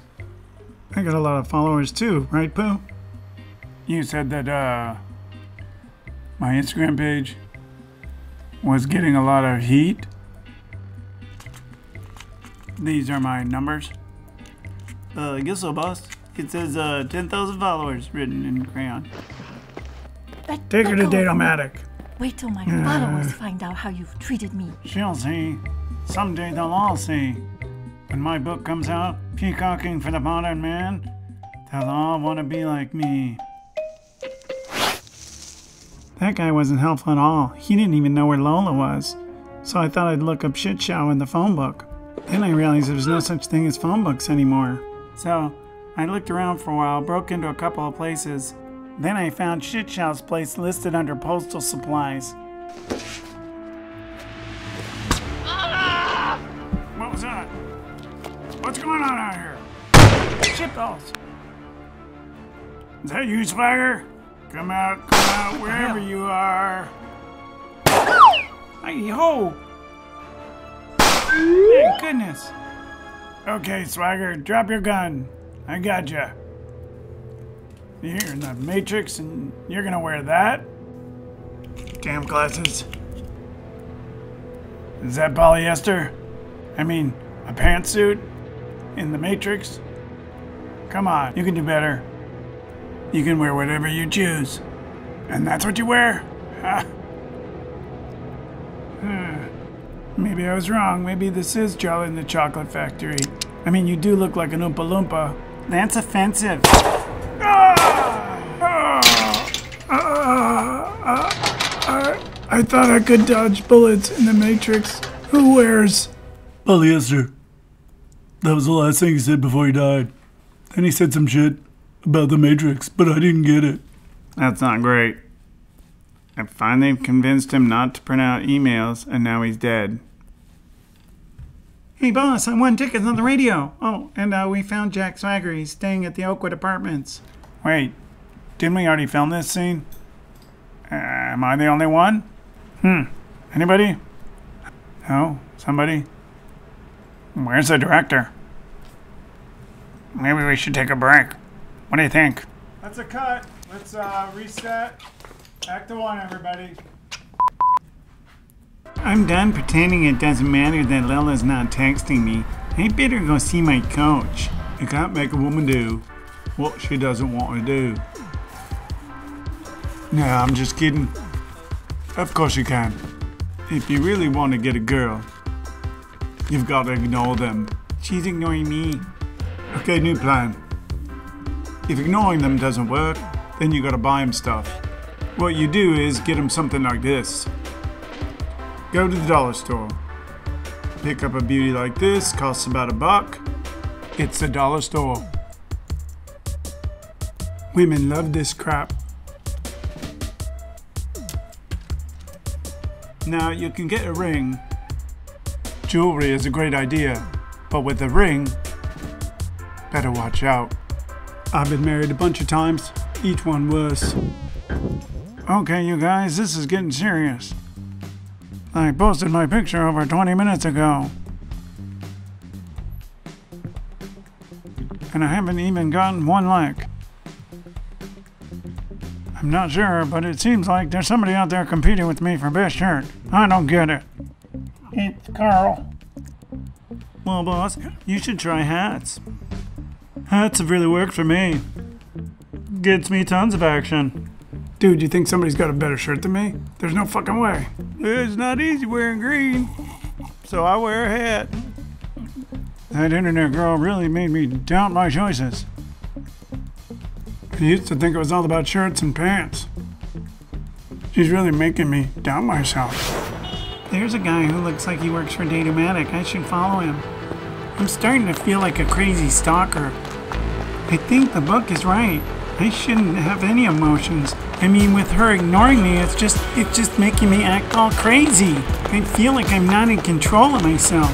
I got a lot of followers too, right, Pooh? You said that, uh, my Instagram page was getting a lot of heat. These are my numbers. Uh, I guess so, boss. It says, uh, 10,000 followers written in crayon. Let- Take her to go. Dateomatic. Wait till my followers find out how you've treated me. She'll see. Someday they'll all see. When my book comes out, Peacocking for the Modern Man, they'll all want to be like me. That guy wasn't helpful at all. He didn't even know where Lola was. So I thought I'd look up shit show in the phone book. Then I realized there was no such thing as phone books anymore. So I looked around for a while, broke into a couple of places. Then I found Shit Show's place listed under postal supplies. Ah! What was that? What's going on out here? Shitballs! Is that you, Swagger? Come out, come out, wherever you are. Hey, ho! Thank goodness. Okay, Swagger, drop your gun. I got you. You're in the Matrix, and you're gonna wear that? Damn glasses. Is that polyester? I mean, a pantsuit? In the Matrix? Come on, you can do better. You can wear whatever you choose. And that's what you wear? Ha. Hmm. Maybe I was wrong. Maybe this is Charlie in the Chocolate Factory. I mean, you do look like an Oompa Loompa. That's offensive. Ah! Ah! Ah! I thought I could dodge bullets in the Matrix. Who wears? Polyester. That was the last thing he said before he died. Then he said some shit about the Matrix, but I didn't get it. That's not great. I finally convinced him not to print out emails, and now he's dead. Hey, boss, I won tickets on the radio. Oh, and uh, we found Jack Swagger. He's staying at the Oakwood Apartments. Wait, didn't we already film this scene? Uh, am I the only one? Hmm. Anybody? No? Somebody? Where's the director? Maybe we should take a break. What do you think? That's a cut. Let's uh, reset. Act the one, everybody. I'm done pretending it doesn't matter that Lola's not texting me. I better go see my coach. You can't make a woman do what she doesn't want to do. No, I'm just kidding. Of course you can. If you really want to get a girl, you've got to ignore them. She's ignoring me. Okay, new plan. If ignoring them doesn't work, then you gotta buy them stuff. What you do is get them something like this. Go to the dollar store. Pick up a beauty like this, costs about a buck. It's the dollar store. Women love this crap. Now you can get a ring. Jewelry is a great idea, but with a ring, better watch out. I've been married a bunch of times, each one worse. Okay, you guys, this is getting serious. I posted my picture over 20 minutes ago. And I haven't even gotten one like. I'm not sure, but it seems like there's somebody out there competing with me for best shirt. I don't get it. It's Carl. Well, boss, you should try hats. Hats have really worked for me. Gets me tons of action. Dude, you think somebody's got a better shirt than me? There's no fucking way. It's not easy wearing green, so I wear a hat. That internet girl really made me doubt my choices. I used to think it was all about shirts and pants. She's really making me doubt myself. There's a guy who looks like he works for Dateomatic. I should follow him. I'm starting to feel like a crazy stalker. I think the book is right. I shouldn't have any emotions. I mean, with her ignoring me, it's just it's just making me act all crazy. I feel like I'm not in control of myself.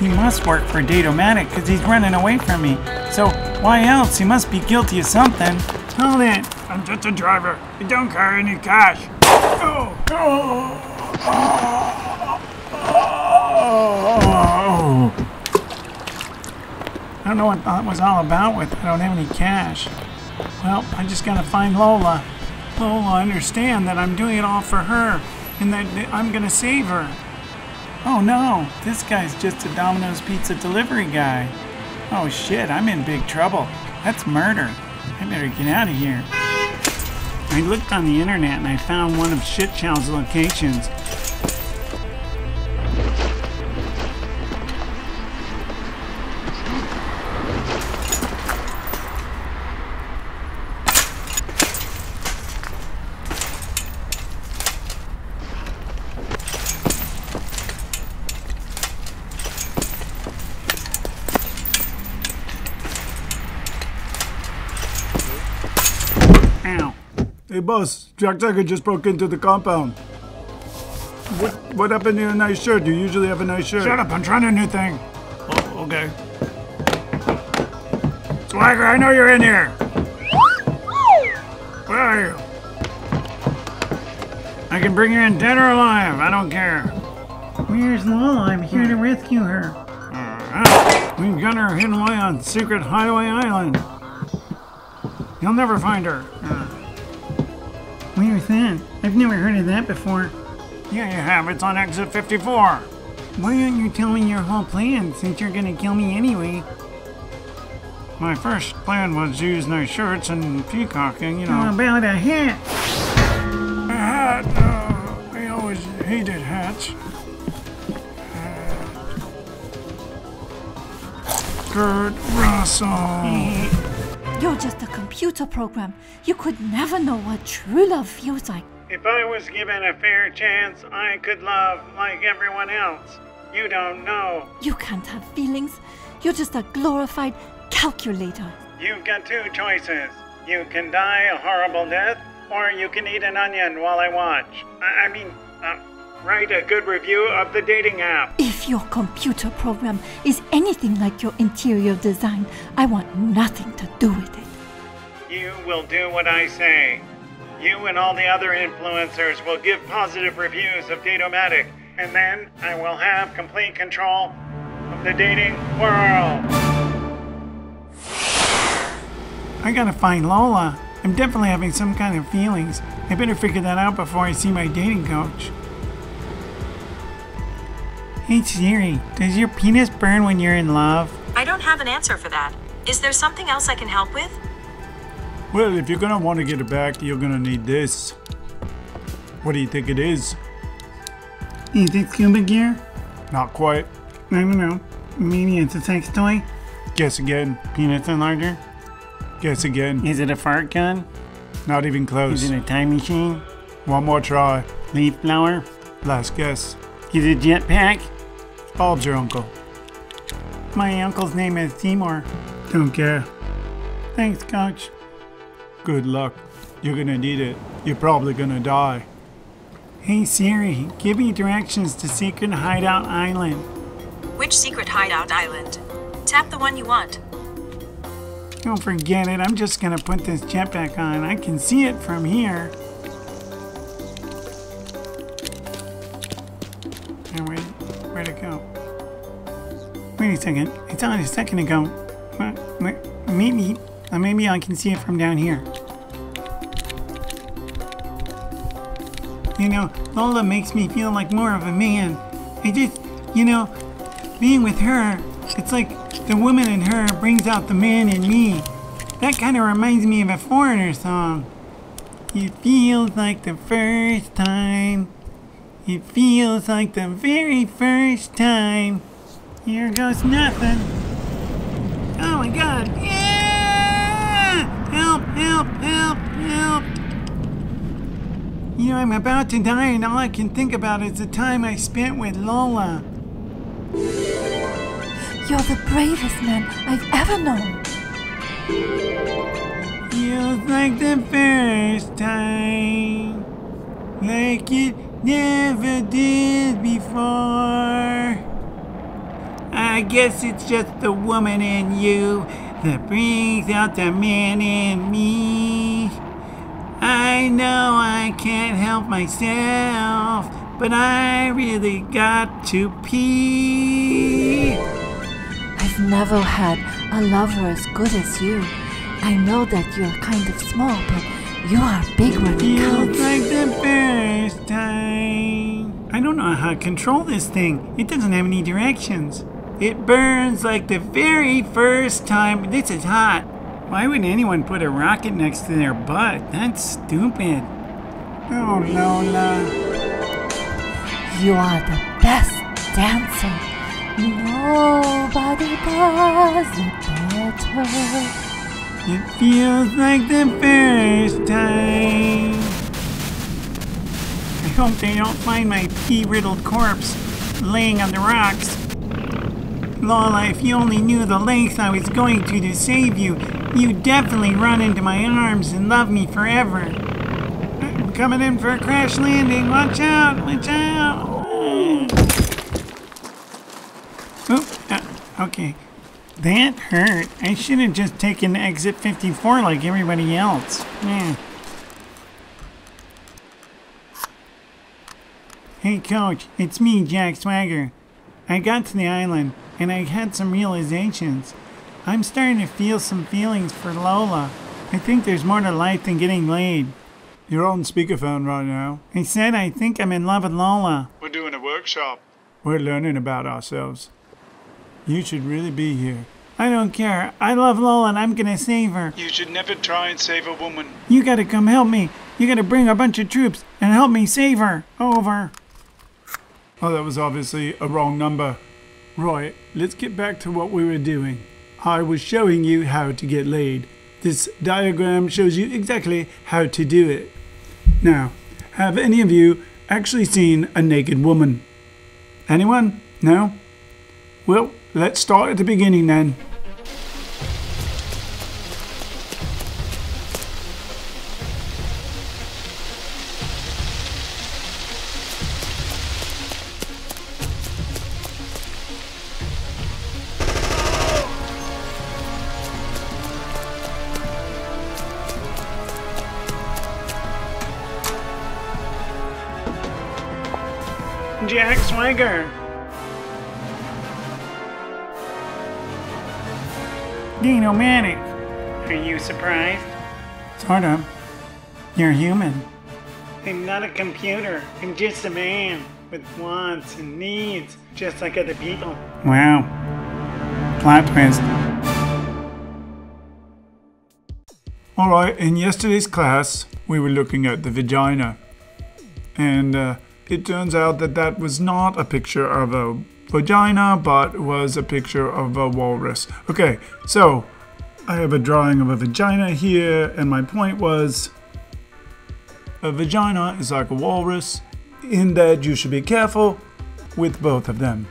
He must work for Dateomatic because he's running away from me. So why else? He must be guilty of something. Hold it. I'm just a driver. I don't carry any cash. Oh, oh, Oh. I don't know what that was all about with I don't have any cash. Well, I just gotta find Lola. Lola understand that I'm doing it all for her and that I'm gonna save her. Oh no, this guy's just a Domino's Pizza delivery guy. Oh shit, I'm in big trouble. That's murder. I better get out of here. I looked on the internet and I found one of Shitchow's locations. Boss, Jack Tiger just broke into the compound. What what happened to your nice shirt? You usually have a nice shirt. Shut up, I'm trying a new thing. Oh, okay. Swagger, I know you're in here. Where are you? I can bring you in dead or alive, I don't care. Where's Lola? I'm here to rescue her. Uh, we've got her hidden away on Secret Highway Island. You'll never find her. Uh, Where's that? I've never heard of that before. Yeah, you have. It's on exit 54. Why aren't you telling your whole plan since you're gonna kill me anyway? My first plan was use nice shirts and peacocking, you know. How about a hat? A hat. Uh, I always hated hats. Kurt Russell. You're just a computer program. You could never know what true love feels like. If I was given a fair chance, I could love like everyone else. You don't know. You can't have feelings. You're just a glorified calculator. You've got two choices. You can die a horrible death, or you can eat an onion while I watch. I, I mean, uh, write a good review of the dating app. If your computer program is anything like your interior design, I want nothing to do with it. You will do what I say. You and all the other influencers will give positive reviews of Dateomatic, and then I will have complete control of the dating world. I gotta find Lola. I'm definitely having some kind of feelings. I better figure that out before I see my dating coach. Hey Siri, does your penis burn when you're in love? I don't have an answer for that. Is there something else I can help with? Well, if you're gonna want to get it back, you're gonna need this. What do you think it is? Is it scuba gear? Not quite. I don't know. Maybe it's a sex toy? Guess again. Penis enlarger? Guess again. Is it a fart gun? Not even close. Is it a time machine? One more try. Leaf blower? Last guess. Is it a jetpack? Bob's your uncle. My uncle's name is Seymour. Don't care. Thanks, coach. Good luck. You're gonna need it. You're probably gonna die. Hey Siri, give me directions to Secret Hideout Island. Which secret hideout island? Tap the one you want. Don't forget it, I'm just gonna put this jetpack on. I can see it from here. Second, it's on a second ago. Maybe, maybe I can see it from down here. You know, Lola makes me feel like more of a man. I just, you know, being with her, it's like the woman in her brings out the man in me. That kind of reminds me of a foreigner song. It feels like the first time. It feels like the very first time. Here goes nothing. Oh my god. Yeah! Help, help, help, help. You know, I'm about to die, and all I can think about is the time I spent with Lola. You're the bravest man I've ever known. Feels like the first time, like it never did before. I guess it's just the woman in you that brings out the man in me. I know I can't help myself, but I really got to pee. I've never had a lover as good as you. I know that you're kind of small, but you are big when it Feels counts. like the first time. I don't know how to control this thing. It doesn't have any directions. It burns like the very first time. This is hot. Why would anyone put a rocket next to their butt? That's stupid. Oh, Lola. You are the best dancer. Nobody does it better. It feels like the first time. I hope they don't find my pea riddled corpse laying on the rocks. Lola, if you only knew the lengths I was going to to save you, you'd definitely run into my arms and love me forever. I'm coming in for a crash landing. Watch out! Watch out! Oh, uh, okay. That hurt. I should have just taken exit 54 like everybody else. Yeah. Hey, coach, it's me, Jack Swagger. I got to the island and I had some realizations. I'm starting to feel some feelings for Lola. I think there's more to life than getting laid. You're on speakerphone right now. I said I think I'm in love with Lola. We're doing a workshop. We're learning about ourselves. You should really be here. I don't care. I love Lola and I'm gonna save her. You should never try and save a woman. You gotta come help me. You gotta bring a bunch of troops and help me save her. Over. Oh, that was obviously a wrong number. Right, let's get back to what we were doing. I was showing you how to get laid. This diagram shows you exactly how to do it. Now, have any of you actually seen a naked woman? Anyone? No? Well, let's start at the beginning then. Jack Swagger. Dino Manic. Are you surprised? Sort of. You're human. I'm not a computer. I'm just a man. with wants and needs, just like other people. Wow. Plot twist. Alright, in yesterday's class, we were looking at the vagina. And uh, it turns out that that was not a picture of a vagina, but was a picture of a walrus. Okay, so I have a drawing of a vagina here, and my point was a vagina is like a walrus in that you should be careful with both of them.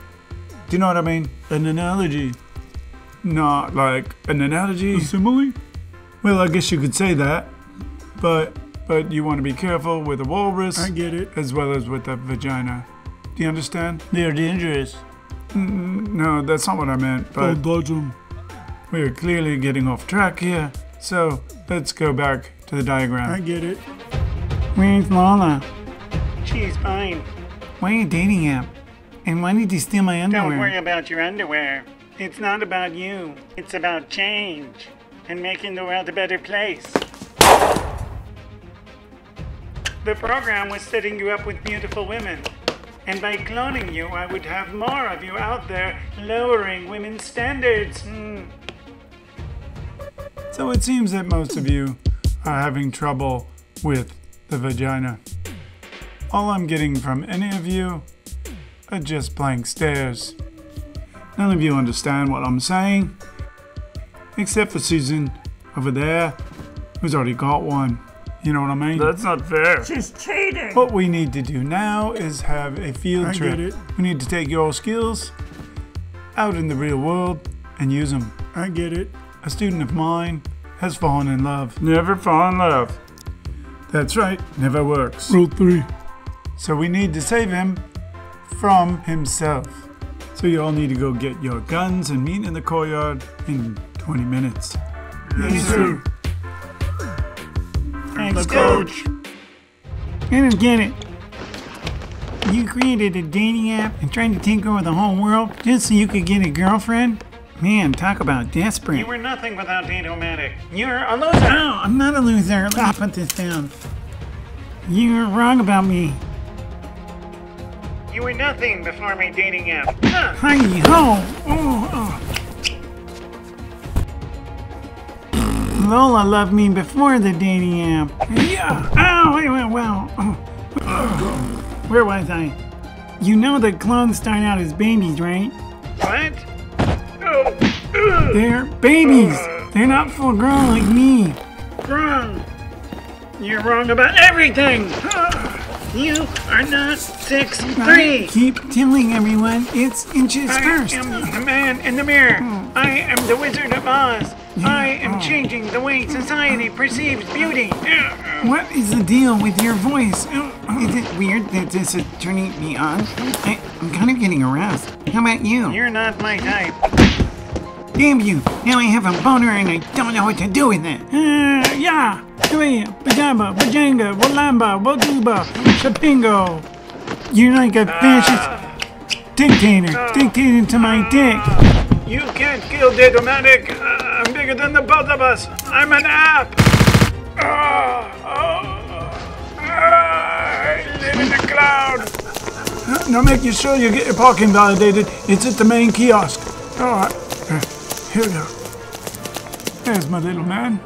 Do you know what I mean? An analogy. Not like an analogy. A simile? Well, I guess you could say that, but but you want to be careful with a walrus. I get it. As well as with a vagina. Do you understand? They're dangerous. Mm, no, that's not what I meant. But Don't dodge them. we're clearly getting off track here. So let's go back to the diagram. I get it. Where's Lola? She's fine. Why are you dating him? And why did you steal my underwear? Don't worry about your underwear. It's not about you. It's about change and making the world a better place. The program was setting you up with beautiful women. And by cloning you, I would have more of you out there lowering women's standards. Hmm. So it seems that most of you are having trouble with the vagina. All I'm getting from any of you are just blank stares. None of you understand what I'm saying, except for Susan over there, who's already got one. You know what I mean? That's not fair. She's cheating. What we need to do now is have a field I trip. get it. We need to take your skills out in the real world and use them. I get it. A student of mine has fallen in love. Never fall in love. That's right, never works. Rule three. So we need to save him from himself. So you all need to go get your guns and meet in the courtyard in 20 minutes. Yes, sir. Thanks, coach. I don't get it. You created a dating app and tried to take over the whole world just so you could get a girlfriend? Man, talk about desperate. You were nothing without Dateomatic. You're a loser. No, I'm not a loser. Let me put this down. You're wrong about me. You were nothing before my dating app. Huh. Hi ho! Oh, oh. Lola loved me before the dating app. Yeah. Oh, wait, wait, wow. Where was I? You know that clones start out as babies, right? What? They're babies. They're not full grown like me. wrong. You're wrong about everything. You are not six I three. keep telling everyone it's inches I first. am the man in the mirror. Hmm. I am the Wizard of Oz. I am changing the way society perceives beauty. What is the deal with your voice? Is it weird that this is turning me on? I, I'm kind of getting aroused. How about you? You're not my type. Damn you! Now I have a boner and I don't know what to do with it. Uh, yeah! Three, pajama, bajanga, walamba, waduba, chapingo. You're like a fascist dictator, dictating to my dick. You can't kill Dateomatic. Uh, I'm bigger than the both of us. I'm an app. Ah, ah, I live in the cloud. Now make you sure you get your parking validated. It's at the main kiosk. All right. Uh, Here we go. There's my little man.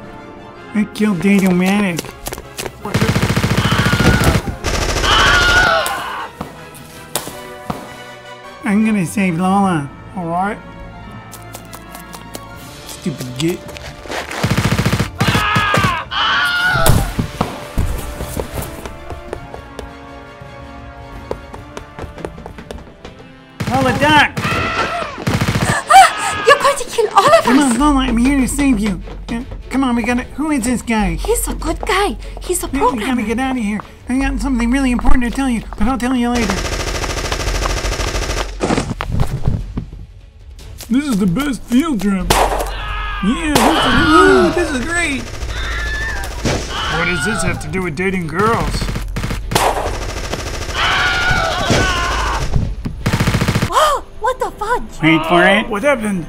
I killed Dateomatic. I'm gonna save Lola. All right. Stupid git. Lola, duck! You're going to kill all of Come us! on, Lola, I'm here to save you. Come on, we gotta. Who is this guy? He's a good guy. He's a We we gotta get out of here. I got something really important to tell you, but I'll tell you later. This is the best field trip. Yeah, this is, ooh, this is great. What does this have to do with dating girls? Oh, what the fudge? Wait for it. What happened?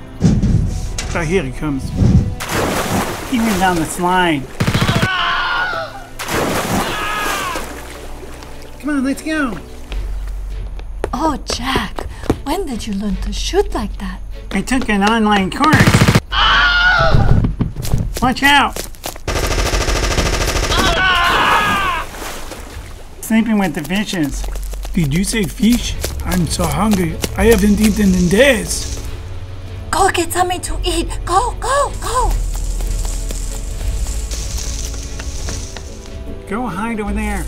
Oh, here he comes. He went down the slide. Come on, let's go. Oh, Jack, when did you learn to shoot like that? I took an online course. Watch out! Sleeping with the fishes. Did you say fish? I'm so hungry. I haven't eaten in days. Go get something to eat. Go, go, go. Go hide over there.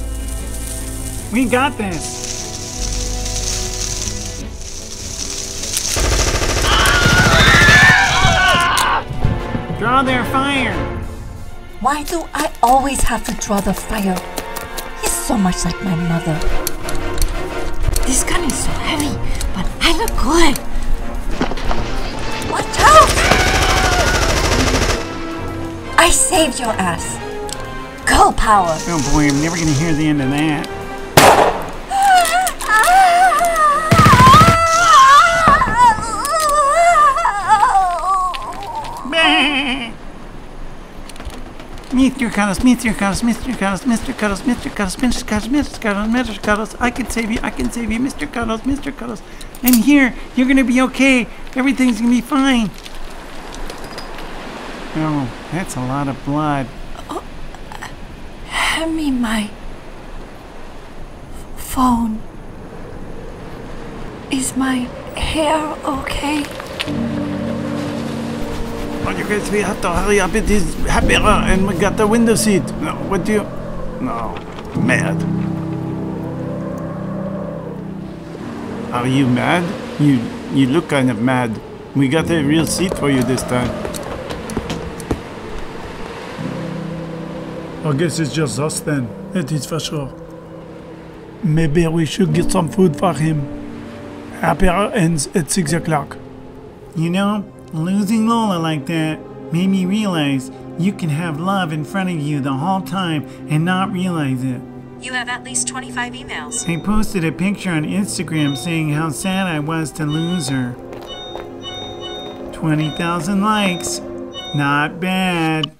We got this. Draw their fire. Why do I always have to draw the fire? He's so much like my mother. This gun is so heavy, but I look good. Watch out! I saved your ass. Go, power. Oh boy, I'm never gonna hear the end of that. Mr. Carlos, Mr. Carlos, Mr. Carlos, Mr. Carlos, Mr. Carlos, Mr. Carlos, Mr. Carlos, Mr. Carlos, I can save you, I can save you, Mr. Carlos, Mr. Carlos. I'm here. You're gonna be okay. Everything's gonna be fine. Oh, that's a lot of blood. Hand me my phone. Is my hair okay? Oh, you guys, we have to hurry up. It is happier, and we got the window seat. No, what do you? No, mad. Are you mad? You you look kind of mad. We got a real seat for you this time. I guess it's just us then. That is for sure. Maybe we should get some food for him. Happy hour ends at 6 o'clock. You know, losing Lola like that made me realize you can have love in front of you the whole time and not realize it. You have at least 25 emails. I posted a picture on Instagram saying how sad I was to lose her. 20,000 likes. Not bad.